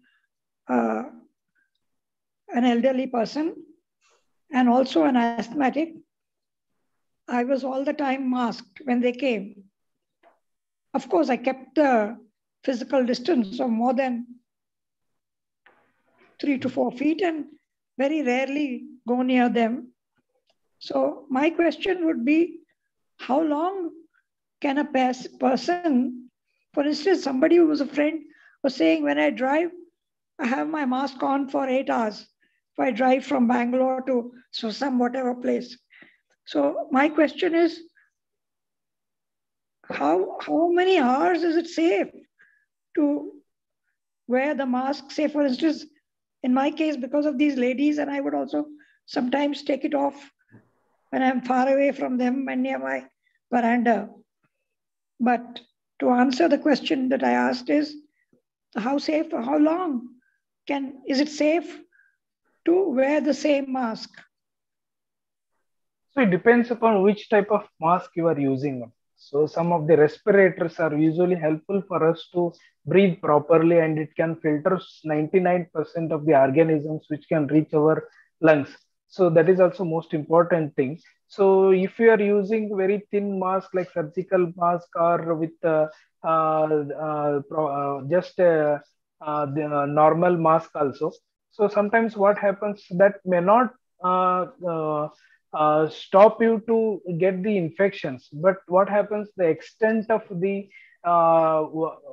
uh, an elderly person and also an asthmatic, I was all the time masked when they came. Of course, I kept the physical distance of more than three to four feet and very rarely go near them. So, my question would be how long can a person, for instance, somebody who was a friend was saying, when I drive, I have my mask on for eight hours. If I drive from Bangalore to so some whatever place. So my question is, how, how many hours is it safe to wear the mask? Say, for instance, in my case, because of these ladies, and I would also sometimes take it off when I'm far away from them and near my veranda. But to answer the question that I asked is how safe, how long can, is it safe to wear the same mask? So it depends upon which type of mask you are using. So some of the respirators are usually helpful for us to breathe properly and it can filter 99% of the organisms which can reach our lungs. So that is also most important thing. So if you are using very thin mask like surgical mask or with uh, uh, uh, just the normal mask also. So sometimes what happens that may not uh, stop you to get the infections. But what happens, the extent of the uh,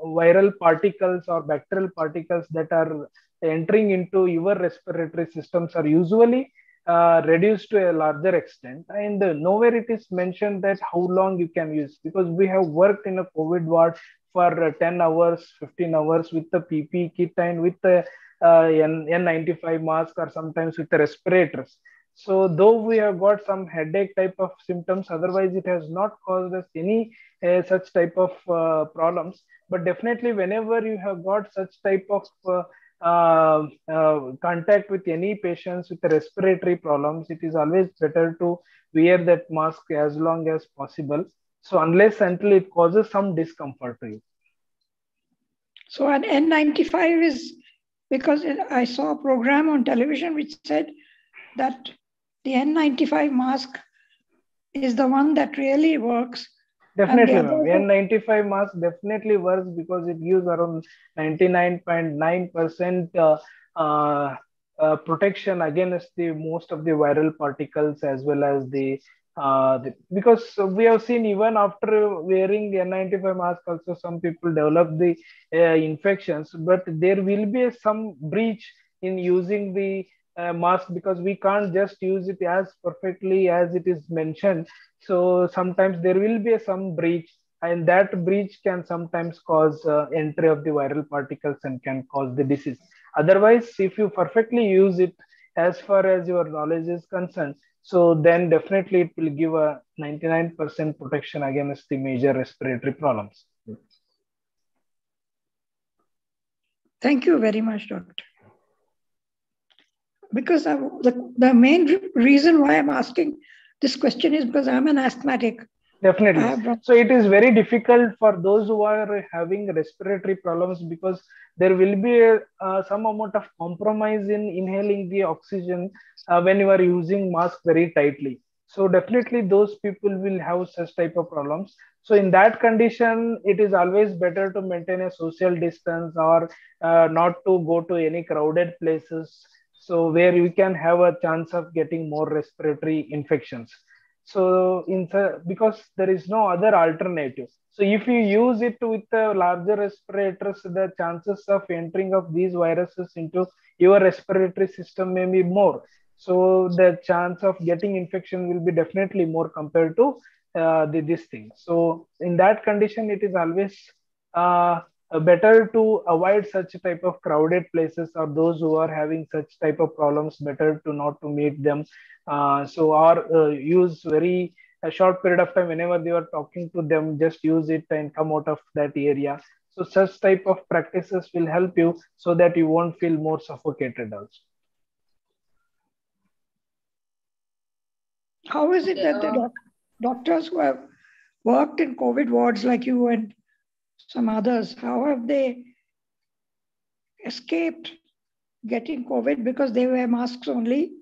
viral particles or bacterial particles that are entering into your respiratory systems are usually uh, reduced to a larger extent. And uh, nowhere it is mentioned that how long you can use because we have worked in a COVID ward for uh, 10 hours, 15 hours with the PP kit and with the uh, N- N95 mask or sometimes with the respirators. So though we have got some headache type of symptoms, otherwise it has not caused us any uh, such type of uh, problems. But definitely whenever you have got such type of uh, uh, contact with any patients with respiratory problems, it is always better to wear that mask as long as possible. So unless until it causes some discomfort to you. So an N95 is because I saw a program on television which said that the N95 mask is the one that really works. Definitely, N95 mask definitely works because it gives around 99.9% uh, uh, uh, protection against the most of the viral particles as well as the uh, the, because we have seen even after wearing the N95 mask also some people develop the uh, infections but there will be some breach in using the mask because we can't just use it as perfectly as it is mentioned so sometimes there will be some breach and that breach can sometimes cause uh, entry of the viral particles and can cause the disease otherwise if you perfectly use it as far as your knowledge is concerned so then definitely it will give a 99% protection against the major respiratory problems. Thank you very much, doctor. Because I, the, the main reason why I'm asking this question is because I'm an asthmatic. Definitely. So it is very difficult for those who are having respiratory problems because there will be a, uh, some amount of compromise in inhaling the oxygen uh, when you are using mask very tightly so definitely those people will have such type of problems so in that condition it is always better to maintain a social distance or uh, not to go to any crowded places so where you can have a chance of getting more respiratory infections. So in the, because there is no other alternative. So if you use it with a larger respirators the chances of entering of these viruses into your respiratory system may be more. So the chance of getting infection will be definitely more compared to uh, the, this thing. So in that condition it is always uh, better to avoid such type of crowded places or those who are having such type of problems better to not to meet them. Uh, so or uh, use very a short period of time whenever they are talking to them just use it and come out of that area. So such type of practices will help you so that you won't feel more suffocated also. How is it that the doc doctors who have worked in COVID wards like you and some others, how have they escaped getting COVID because they wear masks only?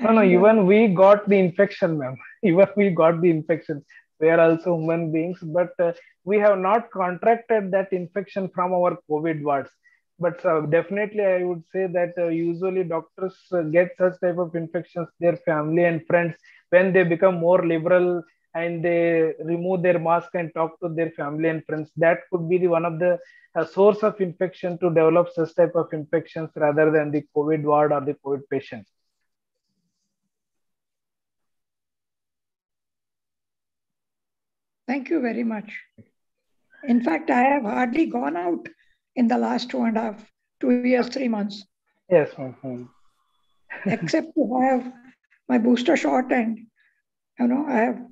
No, no, uh, even we got the infection, ma'am. Even we got the infection. We are also human beings, but uh, we have not contracted that infection from our COVID wards but uh, definitely i would say that uh, usually doctors uh, get such type of infections their family and friends when they become more liberal and they remove their mask and talk to their family and friends that could be the one of the uh, source of infection to develop such type of infections rather than the covid ward or the covid patient thank you very much in fact i have hardly gone out in the last two and a half, two years, three months. Yes. Except to have my booster shot and, you know, I have,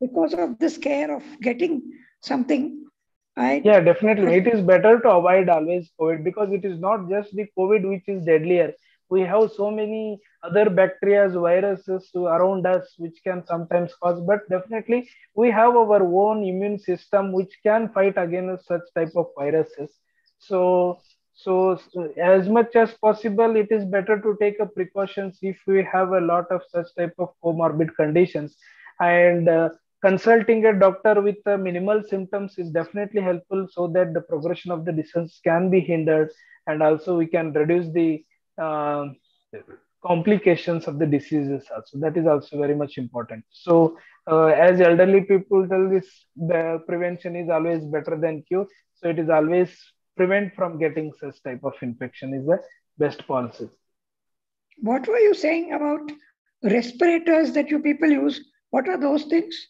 because of this care of getting something, I. Yeah, definitely. It is better to avoid always COVID because it is not just the COVID which is deadlier we have so many other bacteria viruses around us which can sometimes cause but definitely we have our own immune system which can fight against such type of viruses so so as much as possible it is better to take a precautions if we have a lot of such type of comorbid conditions and uh, consulting a doctor with uh, minimal symptoms is definitely helpful so that the progression of the disease can be hindered and also we can reduce the uh, complications of the diseases also. That is also very much important. So uh, as elderly people tell this prevention is always better than cure. So it is always prevent from getting such type of infection is the best policy. What were you saying about respirators that you people use? What are those things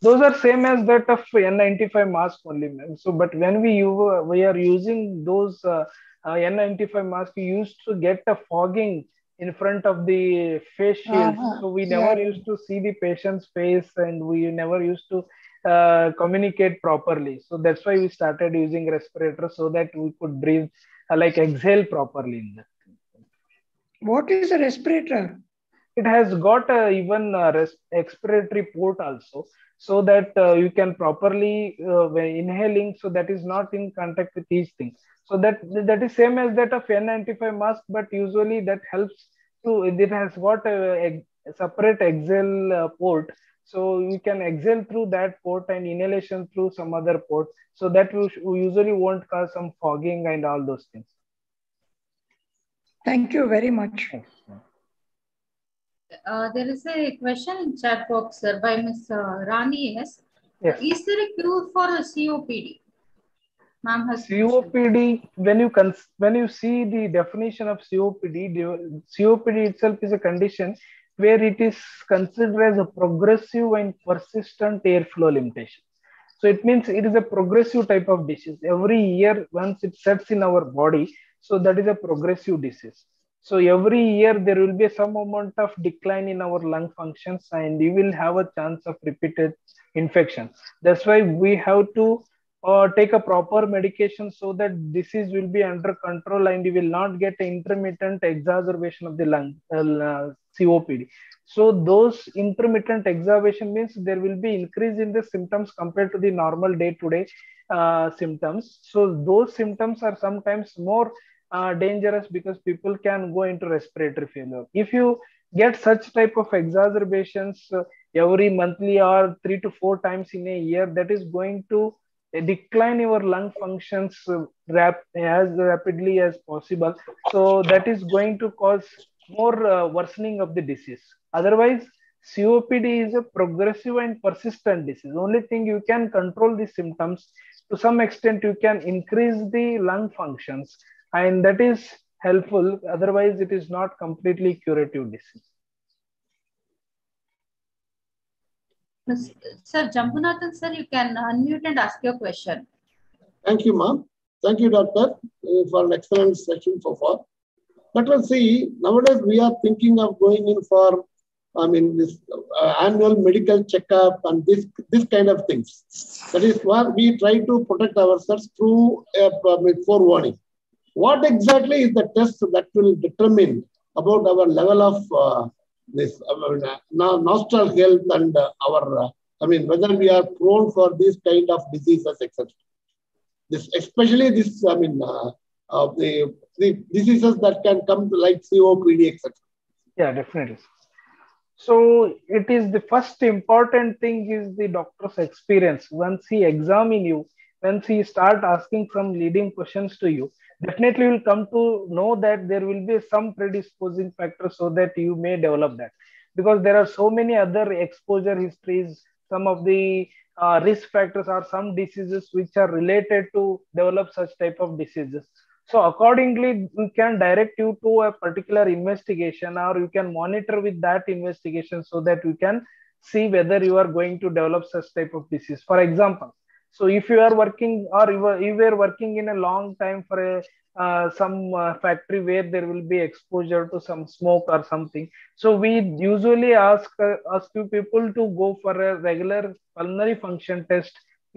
those are same as that of n95 mask only so but when we use, we are using those uh, uh, N95 mask, we used to get a fogging in front of the face shield. Uh-huh. So we never yeah. used to see the patient's face and we never used to uh, communicate properly. So that's why we started using respirators so that we could breathe, uh, like exhale properly in that. What is a respirator? It has got a, even a res- expiratory port also so that uh, you can properly uh, inhaling so that is not in contact with these things. So that that is same as that of n95 mask but usually that helps to it has got a, a separate exhale uh, port. So you can exhale through that port and inhalation through some other port. So that we usually won't cause some fogging and all those things. Thank you very much. Uh, there is a question in chat box sir, by Ms. Uh, Rani S. Yes. Is there a cure for a COPD? Ma'am has COPD, when you when you see the definition of COPD, COPD itself is a condition where it is considered as a progressive and persistent airflow limitation. So it means it is a progressive type of disease. Every year, once it sets in our body, so that is a progressive disease. So every year there will be some amount of decline in our lung functions, and you will have a chance of repeated infection. That's why we have to uh, take a proper medication so that disease will be under control and you will not get intermittent exacerbation of the lung uh, COPD. So those intermittent exacerbation means there will be increase in the symptoms compared to the normal day-to-day uh, symptoms. So those symptoms are sometimes more uh, dangerous because people can go into respiratory failure. If you get such type of exacerbations uh, every monthly or three to four times in a year, that is going to decline your lung functions uh, rap as rapidly as possible. So that is going to cause more uh, worsening of the disease. Otherwise, COPD is a progressive and persistent disease. Only thing you can control the symptoms. To some extent, you can increase the lung functions, and that is helpful. Otherwise, it is not completely curative disease. Sir Jambunathan, sir, you can unmute and ask your question. Thank you, ma'am. Thank you, doctor, uh, for an excellent session so far. But let's see, nowadays we are thinking of going in for, I mean, this uh, annual medical checkup and this this kind of things. That is where we try to protect ourselves through a forewarning. What exactly is the test that will determine about our level of uh, this uh, nostril health and uh, our, I mean, whether we are prone for these kind of diseases, etc. This, especially this, I mean, uh, the, the diseases that can come like COPD, etc. Yeah, definitely. So it is the first important thing is the doctor's experience. Once he examine you, once he start asking some leading questions to you, definitely will come to know that there will be some predisposing factors so that you may develop that. Because there are so many other exposure histories. Some of the uh, risk factors are some diseases which are related to develop such type of diseases. So accordingly we can direct you to a particular investigation or you can monitor with that investigation so that you can see whether you are going to develop such type of disease. For example so if you are working or you were, working in a long time for a uh, some uh, factory where there will be exposure to some smoke or something. So we usually ask uh, ask you people to go for a regular pulmonary function test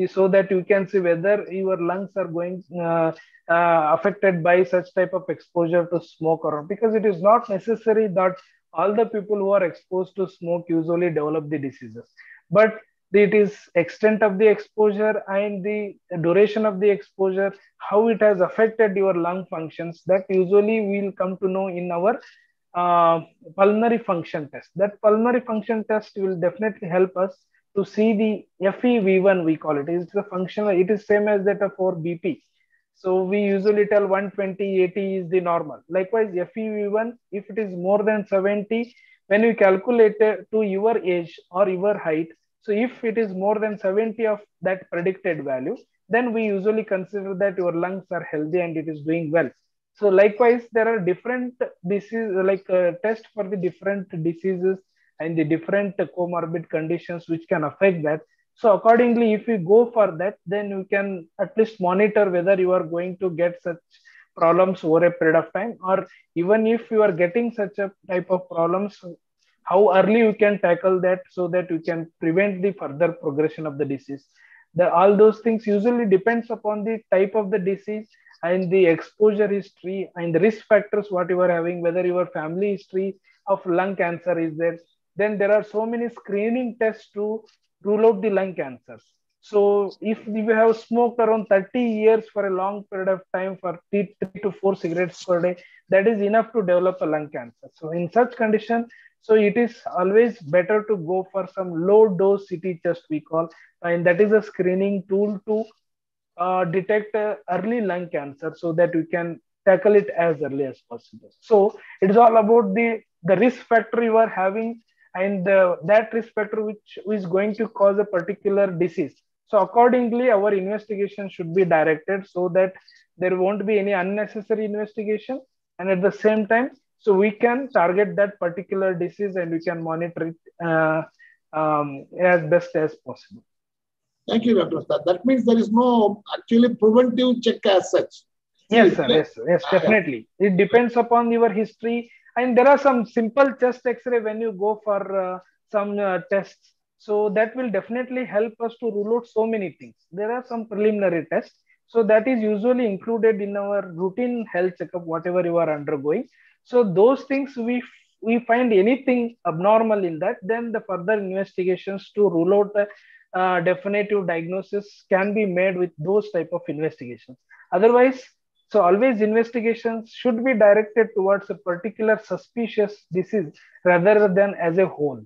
so that you can see whether your lungs are going uh, uh, affected by such type of exposure to smoke or not. because it is not necessary that all the people who are exposed to smoke usually develop the diseases but it is extent of the exposure and the duration of the exposure how it has affected your lung functions that usually we'll come to know in our uh, pulmonary function test. That pulmonary function test will definitely help us to see the FEV1 we call it. It's a functional it is same as that of for BP so we usually tell 120 80 is the normal. Likewise FEV1 if it is more than 70 when you calculate to your age or your height so if it is more than 70 of that predicted value, then we usually consider that your lungs are healthy and it is doing well. So likewise, there are different diseases like uh, test for the different diseases and the different comorbid conditions which can affect that. So accordingly, if you go for that, then you can at least monitor whether you are going to get such problems over a period of time, or even if you are getting such a type of problems, how early you can tackle that so that you can prevent the further progression of the disease. The, all those things usually depends upon the type of the disease and the exposure history and the risk factors what you are having whether your family history of lung cancer is there. Then there are so many screening tests to rule out the lung cancers. So if you have smoked around 30 years for a long period of time for three, three to four cigarettes per day, that is enough to develop a lung cancer. So in such condition, so it is always better to go for some low dose CT test we call, and that is a screening tool to uh, detect uh, early lung cancer so that we can tackle it as early as possible. So it is all about the the risk factor you are having and uh, that risk factor which is going to cause a particular disease so accordingly, our investigation should be directed so that there won't be any unnecessary investigation. And at the same time, so we can target that particular disease and we can monitor it uh, um, as best as possible. Thank you, Dr. That, that means there is no actually preventive check as such. Yes, sir. Yes, yes, definitely. It depends upon your history. And there are some simple chest x-ray when you go for uh, some uh, tests so that will definitely help us to rule out so many things. There are some preliminary tests. So that is usually included in our routine health checkup, whatever you are undergoing. So those things we we find anything abnormal in that, then the further investigations to rule out the uh, definitive diagnosis can be made with those type of investigations. Otherwise, so always investigations should be directed towards a particular suspicious disease rather than as a whole.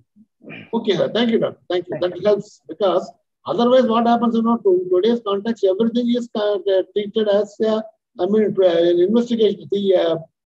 Okay, sir. Thank you, doctor. Thank you. That helps because otherwise, what happens, you know, to today's context, everything is uh, treated as, uh, I mean, uh, an investigation. The uh,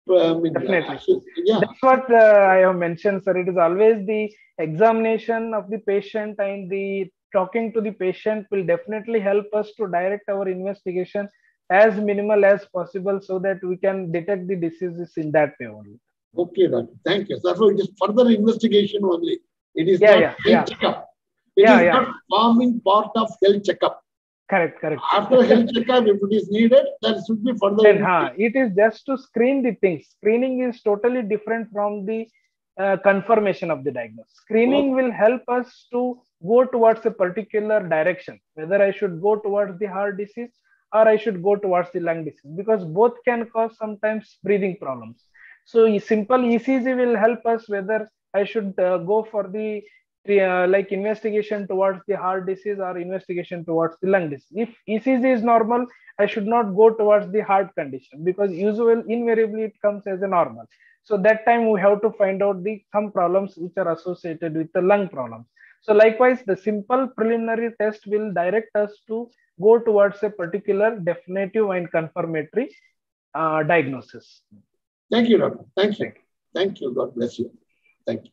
I mean, Definitely. yeah. That's what uh, I have mentioned, sir. It is always the examination of the patient and the talking to the patient will definitely help us to direct our investigation as minimal as possible so that we can detect the diseases in that way only. Okay, doctor. Thank you. So it is further investigation only. It is yeah, not yeah, health yeah. checkup. It Yeah, is yeah. not forming part of health checkup. Correct, correct. After health checkup, if it is needed, there should be further. Then, huh, it is just to screen the things. Screening is totally different from the uh, confirmation of the diagnosis. Screening will help us to go towards a particular direction, whether I should go towards the heart disease or I should go towards the lung disease, because both can cause sometimes breathing problems. So, simple ECG will help us whether I should uh, go for the like investigation towards the heart disease or investigation towards the lung disease. If ECG is normal, I should not go towards the heart condition because usually invariably it comes as a normal. So that time we have to find out the some problems which are associated with the lung problems. So likewise, the simple preliminary test will direct us to go towards a particular definitive and confirmatory uh, diagnosis. Thank you, doctor. Thank you. Thank you. God bless you. Thank you.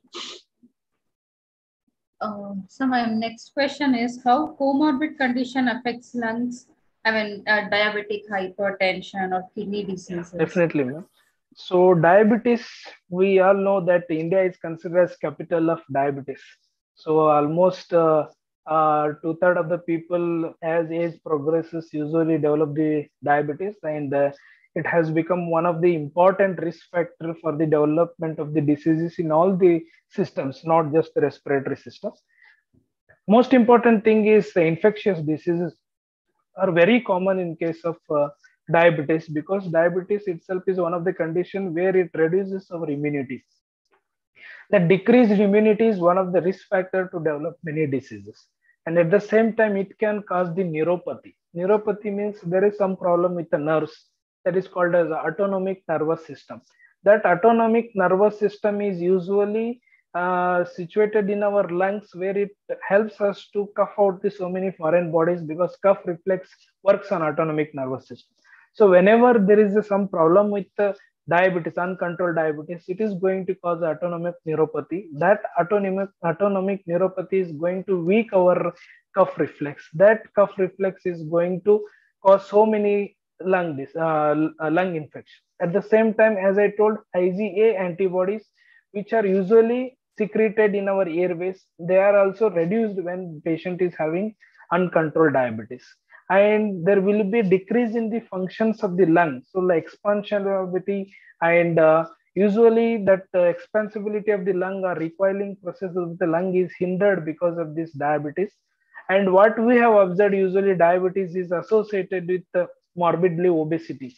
Uh, so my next question is how comorbid condition affects lungs? I mean, uh, diabetic hypertension or kidney diseases. Definitely, ma'am. So diabetes, we all know that India is considered as capital of diabetes. So almost uh, uh, two third of the people, as age progresses, usually develop the diabetes, and uh, it has become one of the important risk factor for the development of the diseases in all the systems, not just the respiratory systems. Most important thing is the infectious diseases are very common in case of uh, diabetes because diabetes itself is one of the condition where it reduces our immunity. The decreased immunity is one of the risk factor to develop many diseases. And at the same time, it can cause the neuropathy. Neuropathy means there is some problem with the nerves that is called as autonomic nervous system. That autonomic nervous system is usually uh, situated in our lungs where it helps us to cough out the so many foreign bodies because cough reflex works on autonomic nervous system. So whenever there is a, some problem with diabetes, uncontrolled diabetes, it is going to cause autonomic neuropathy. That autonomic autonomic neuropathy is going to weak our cough reflex. That cough reflex is going to cause so many lung dis, uh, lung infection. At the same time, as I told, IgA antibodies, which are usually secreted in our airways, they are also reduced when patient is having uncontrolled diabetes. And there will be decrease in the functions of the lung. So the like expansionability and uh, usually that uh, expansibility of the lung or recoiling process of the lung is hindered because of this diabetes. And what we have observed usually diabetes is associated with uh, morbidly obesity.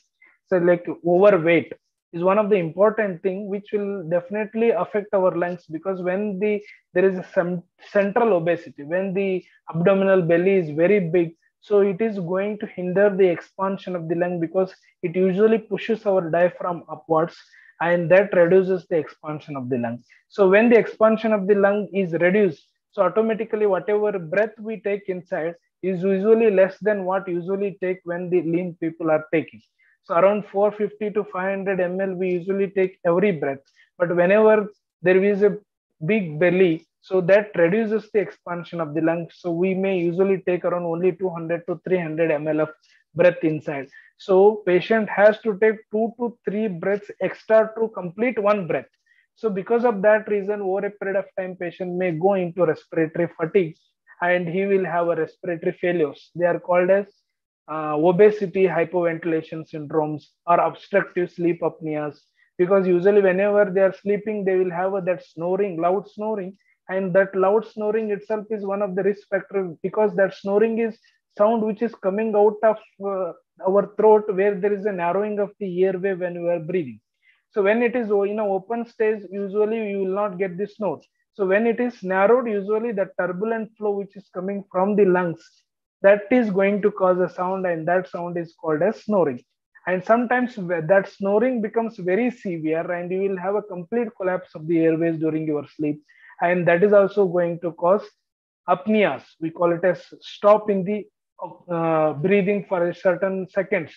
So like overweight is one of the important thing which will definitely affect our lungs because when the there is some central obesity when the abdominal belly is very big so it is going to hinder the expansion of the lung because it usually pushes our diaphragm upwards and that reduces the expansion of the lung so when the expansion of the lung is reduced so automatically whatever breath we take inside is usually less than what usually take when the lean people are taking so around 450 to 500 ml we usually take every breath. But whenever there is a big belly, so that reduces the expansion of the lungs. So we may usually take around only 200 to 300 ml of breath inside. So patient has to take two to three breaths extra to complete one breath. So because of that reason, over a period of time, patient may go into respiratory fatigue and he will have a respiratory failures. They are called as uh, obesity hypoventilation syndromes or obstructive sleep apneas. Because usually whenever they are sleeping they will have a, that snoring loud snoring. And that loud snoring itself is one of the risk factors because that snoring is sound which is coming out of uh, our throat where there is a narrowing of the airway when we are breathing. So when it is in an open stage usually you will not get this note so when it is narrowed usually the turbulent flow which is coming from the lungs that is going to cause a sound and that sound is called as snoring. And sometimes that snoring becomes very severe and you will have a complete collapse of the airways during your sleep. And that is also going to cause apneas. We call it as stop in the uh, breathing for a certain seconds.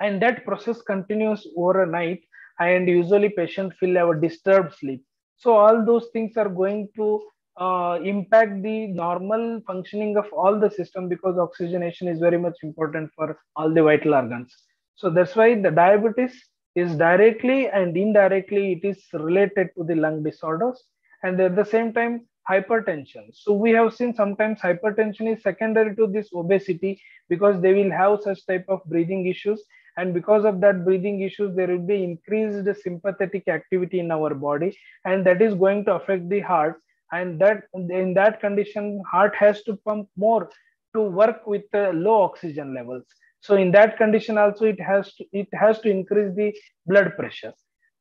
And that process continues over a night and usually patient feel have a disturbed sleep so all those things are going to uh, impact the normal functioning of all the system because oxygenation is very much important for all the vital organs. So that's why the diabetes is directly and indirectly it is related to the lung disorders and at the same time hypertension. So we have seen sometimes hypertension is secondary to this obesity because they will have such type of breathing issues and because of that breathing issues there will be increased sympathetic activity in our body and that is going to affect the heart. And that in that condition heart has to pump more to work with the low oxygen levels. So in that condition also it has to it has to increase the blood pressure.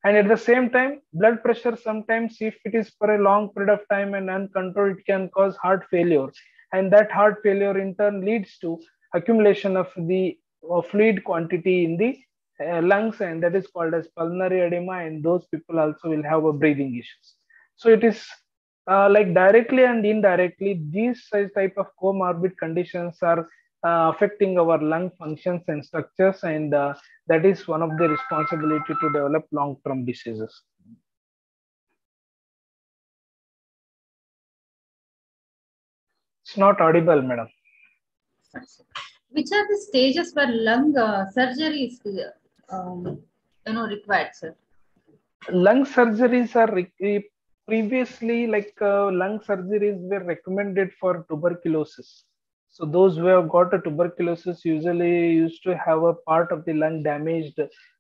And at the same time blood pressure sometimes if it is for a long period of time and uncontrolled it can cause heart failure. And that heart failure in turn leads to accumulation of the uh, fluid quantity in the uh, lungs and that is called as pulmonary edema and those people also will have a breathing issues so it is uh, like directly and indirectly, these type of comorbid conditions are uh, affecting our lung functions and structures, and uh, that is one of the responsibility to develop long-term diseases. It's not audible, madam. Which are the stages where lung uh, surgery is, um, you know, required, sir? Lung surgeries are previously like uh, lung surgeries were recommended for tuberculosis so those who have got a tuberculosis usually used to have a part of the lung damaged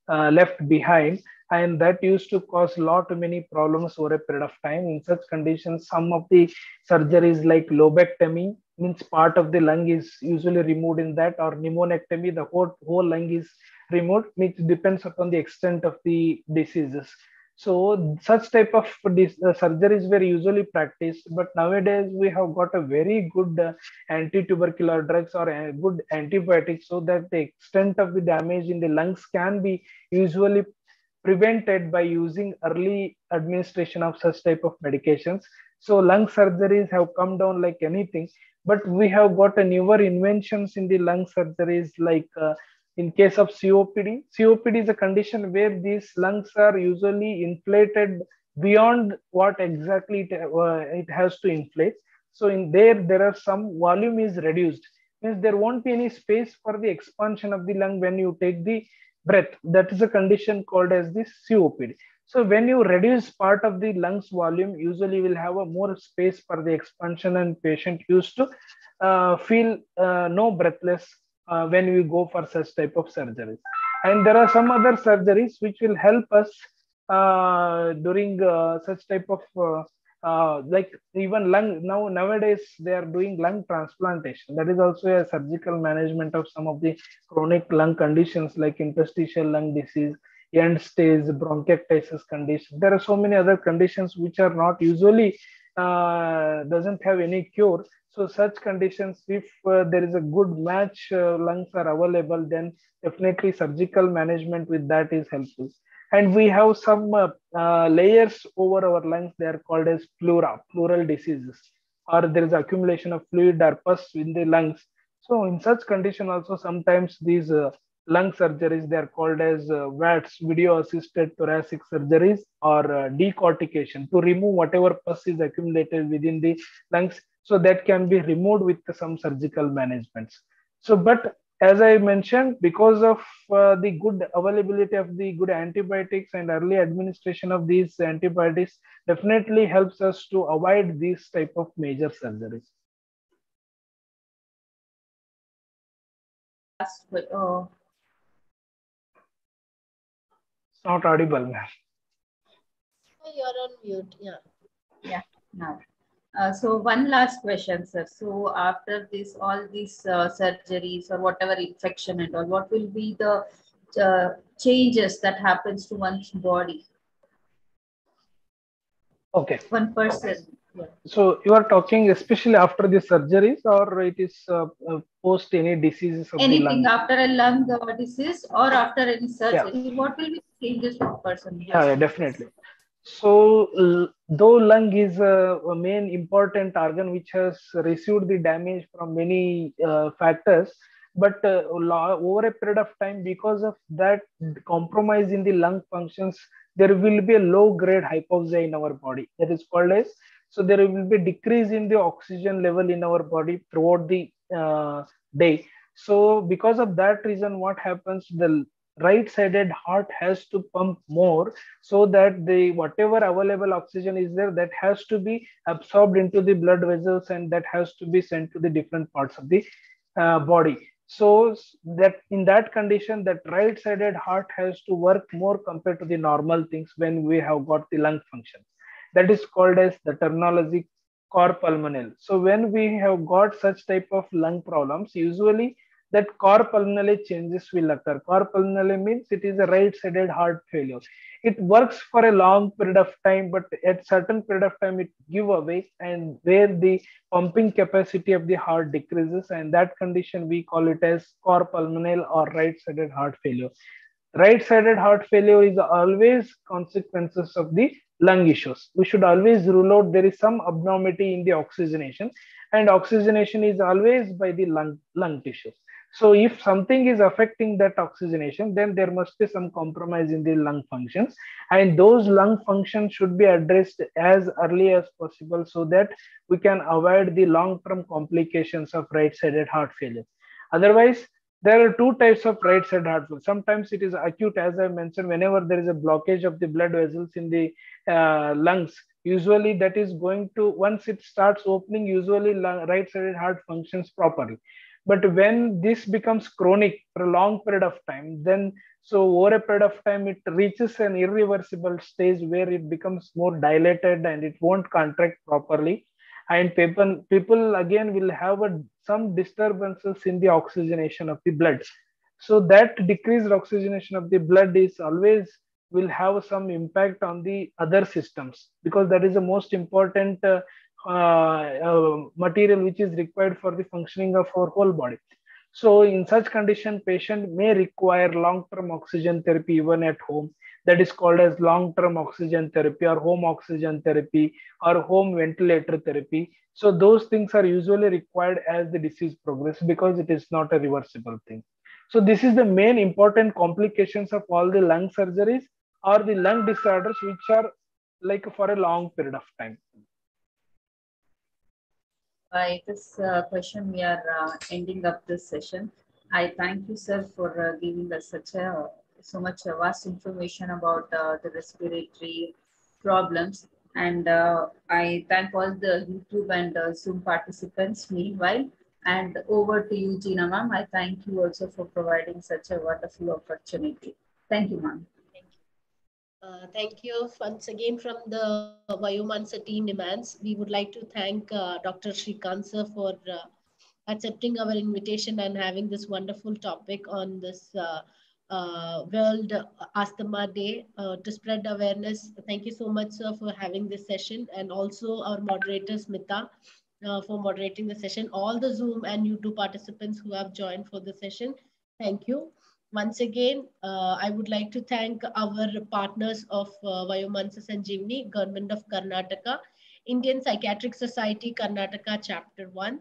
uh, left behind and that used to cause a lot many problems over a period of time. In such conditions some of the surgeries like lobectomy means part of the lung is usually removed in that or pneumonectomy the whole, whole lung is removed which depends upon the extent of the diseases. So such type of uh, surgeries were usually practiced, but nowadays we have got a very good uh, anti-tubercular drugs or a good antibiotics so that the extent of the damage in the lungs can be usually prevented by using early administration of such type of medications. So lung surgeries have come down like anything, but we have got a newer inventions in the lung surgeries like uh, in case of COPD, COPD is a condition where these lungs are usually inflated beyond what exactly it, uh, it has to inflate. So in there, there are some volume is reduced. Means there won't be any space for the expansion of the lung when you take the breath. That is a condition called as the COPD. So when you reduce part of the lungs volume, usually will have a more space for the expansion and patient used to uh, feel uh, no breathless uh, when we go for such type of surgeries. And there are some other surgeries which will help us uh, during uh, such type of uh, like even lung now nowadays they are doing lung transplantation that is also a surgical management of some of the chronic lung conditions like interstitial lung disease end stage bronchiectasis condition. There are so many other conditions which are not usually uh, doesn't have any cure. So such conditions, if uh, there is a good match uh, lungs are available, then definitely surgical management with that is helpful. And we have some uh, uh, layers over our lungs. They are called as pleura, pleural diseases, or there is accumulation of fluid or pus in the lungs. So in such condition also sometimes these uh, lung surgeries, they are called as uh, VATS, video assisted thoracic surgeries or uh, decortication to remove whatever pus is accumulated within the lungs. So that can be removed with some surgical managements. So, but as I mentioned, because of uh, the good availability of the good antibiotics and early administration of these antibiotics definitely helps us to avoid these type of major surgeries. Oh, not audible, ma'am. You're on mute. Yeah. Yeah. Now. Uh, so one last question, sir. So after this, all these uh, surgeries or whatever infection and all, what will be the uh, changes that happens to one's body? Okay. One person. Yeah. So you are talking especially after the surgeries, or it is uh, uh, post any diseases of Anything after a lung disease or after any surgery, yeah. what will be changes to a person? Yeah, yeah definitely. So, though lung is a, a, main important organ which has received the damage from many uh, factors, but uh, over a period of time, because of that compromise in the lung functions, there will be a low grade hypoxia in our body. That is called as so there will be decrease in the oxygen level in our body throughout the uh, day. So because of that reason, what happens? The right sided heart has to pump more so that the whatever available oxygen is there that has to be absorbed into the blood vessels and that has to be sent to the different parts of the uh, body. So that in that condition that right sided heart has to work more compared to the normal things when we have got the lung function. That is called as the terminology cor pulmonale so when we have got such type of lung problems usually that cor pulmonale changes will occur. Cor pulmonale means it is a right-sided heart failure. It works for a long period of time, but at certain period of time it give away and where the pumping capacity of the heart decreases and that condition we call it as cor pulmonale or right-sided heart failure. Right-sided heart failure is always consequences of the lung issues. We should always rule out there is some abnormality in the oxygenation and oxygenation is always by the lung, lung tissues. So if something is affecting that oxygenation, then there must be some compromise in the lung functions. And those lung functions should be addressed as early as possible so that we can avoid the long-term complications of right-sided heart failure. Otherwise, there are two types of right-sided heart failure. Sometimes it is acute, as I mentioned, whenever there is a blockage of the blood vessels in the uh, lungs, usually that is going to, once it starts opening, usually right-sided heart functions properly but when this becomes chronic for a long period of time then so over a period of time it reaches an irreversible stage where it becomes more dilated and it won't contract properly. And people people again will have a, some disturbances in the oxygenation of the blood so that decreased oxygenation of the blood is always will have some impact on the other systems because that is the most important uh, Uh, uh, material which is required for the functioning of our whole body. So in such condition, patient may require long-term oxygen therapy even at home. That is called as long-term oxygen therapy or home oxygen therapy or home ventilator therapy. So those things are usually required as the disease progresses because it is not a reversible thing. So this is the main important complications of all the lung surgeries or the lung disorders which are like for a long period of time by this uh, question, we are uh, ending up this session. I thank you, sir, for uh, giving us such a so much vast information about the respiratory problems. And I thank all the YouTube and Zoom participants meanwhile. And over to you, Gina ma'am. I thank you also for providing such a wonderful opportunity. Thank you, ma'am. Uh, thank you once again from the Vayomanasa team NIMHANS. We would like to thank uh, Dr. Shrikanth sir for uh, accepting our invitation and having this wonderful topic on this uh, uh, World Asthma Day to spread awareness. Thank you so much, sir, for having this session, and also our moderator, Smita, for moderating the session. All the Zoom and YouTube participants who have joined for the session, thank you. Once again, uh, I would like to thank our partners of uh, Vayomanasa Sanjeevani, Government of Karnataka, Indian Psychiatric Society, Karnataka, Chapter 1,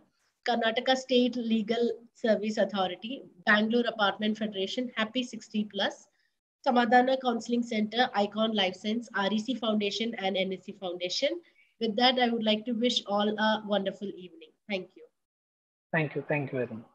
Karnataka State Legal Service Authority, Bangalore Apartment Federation, Happy 60 Plus, Samadhana Counseling Center, Icon Life Sense, REC Foundation, and NSC Foundation. With that, I would like to wish all a wonderful evening. Thank you. Thank you. Thank you very much.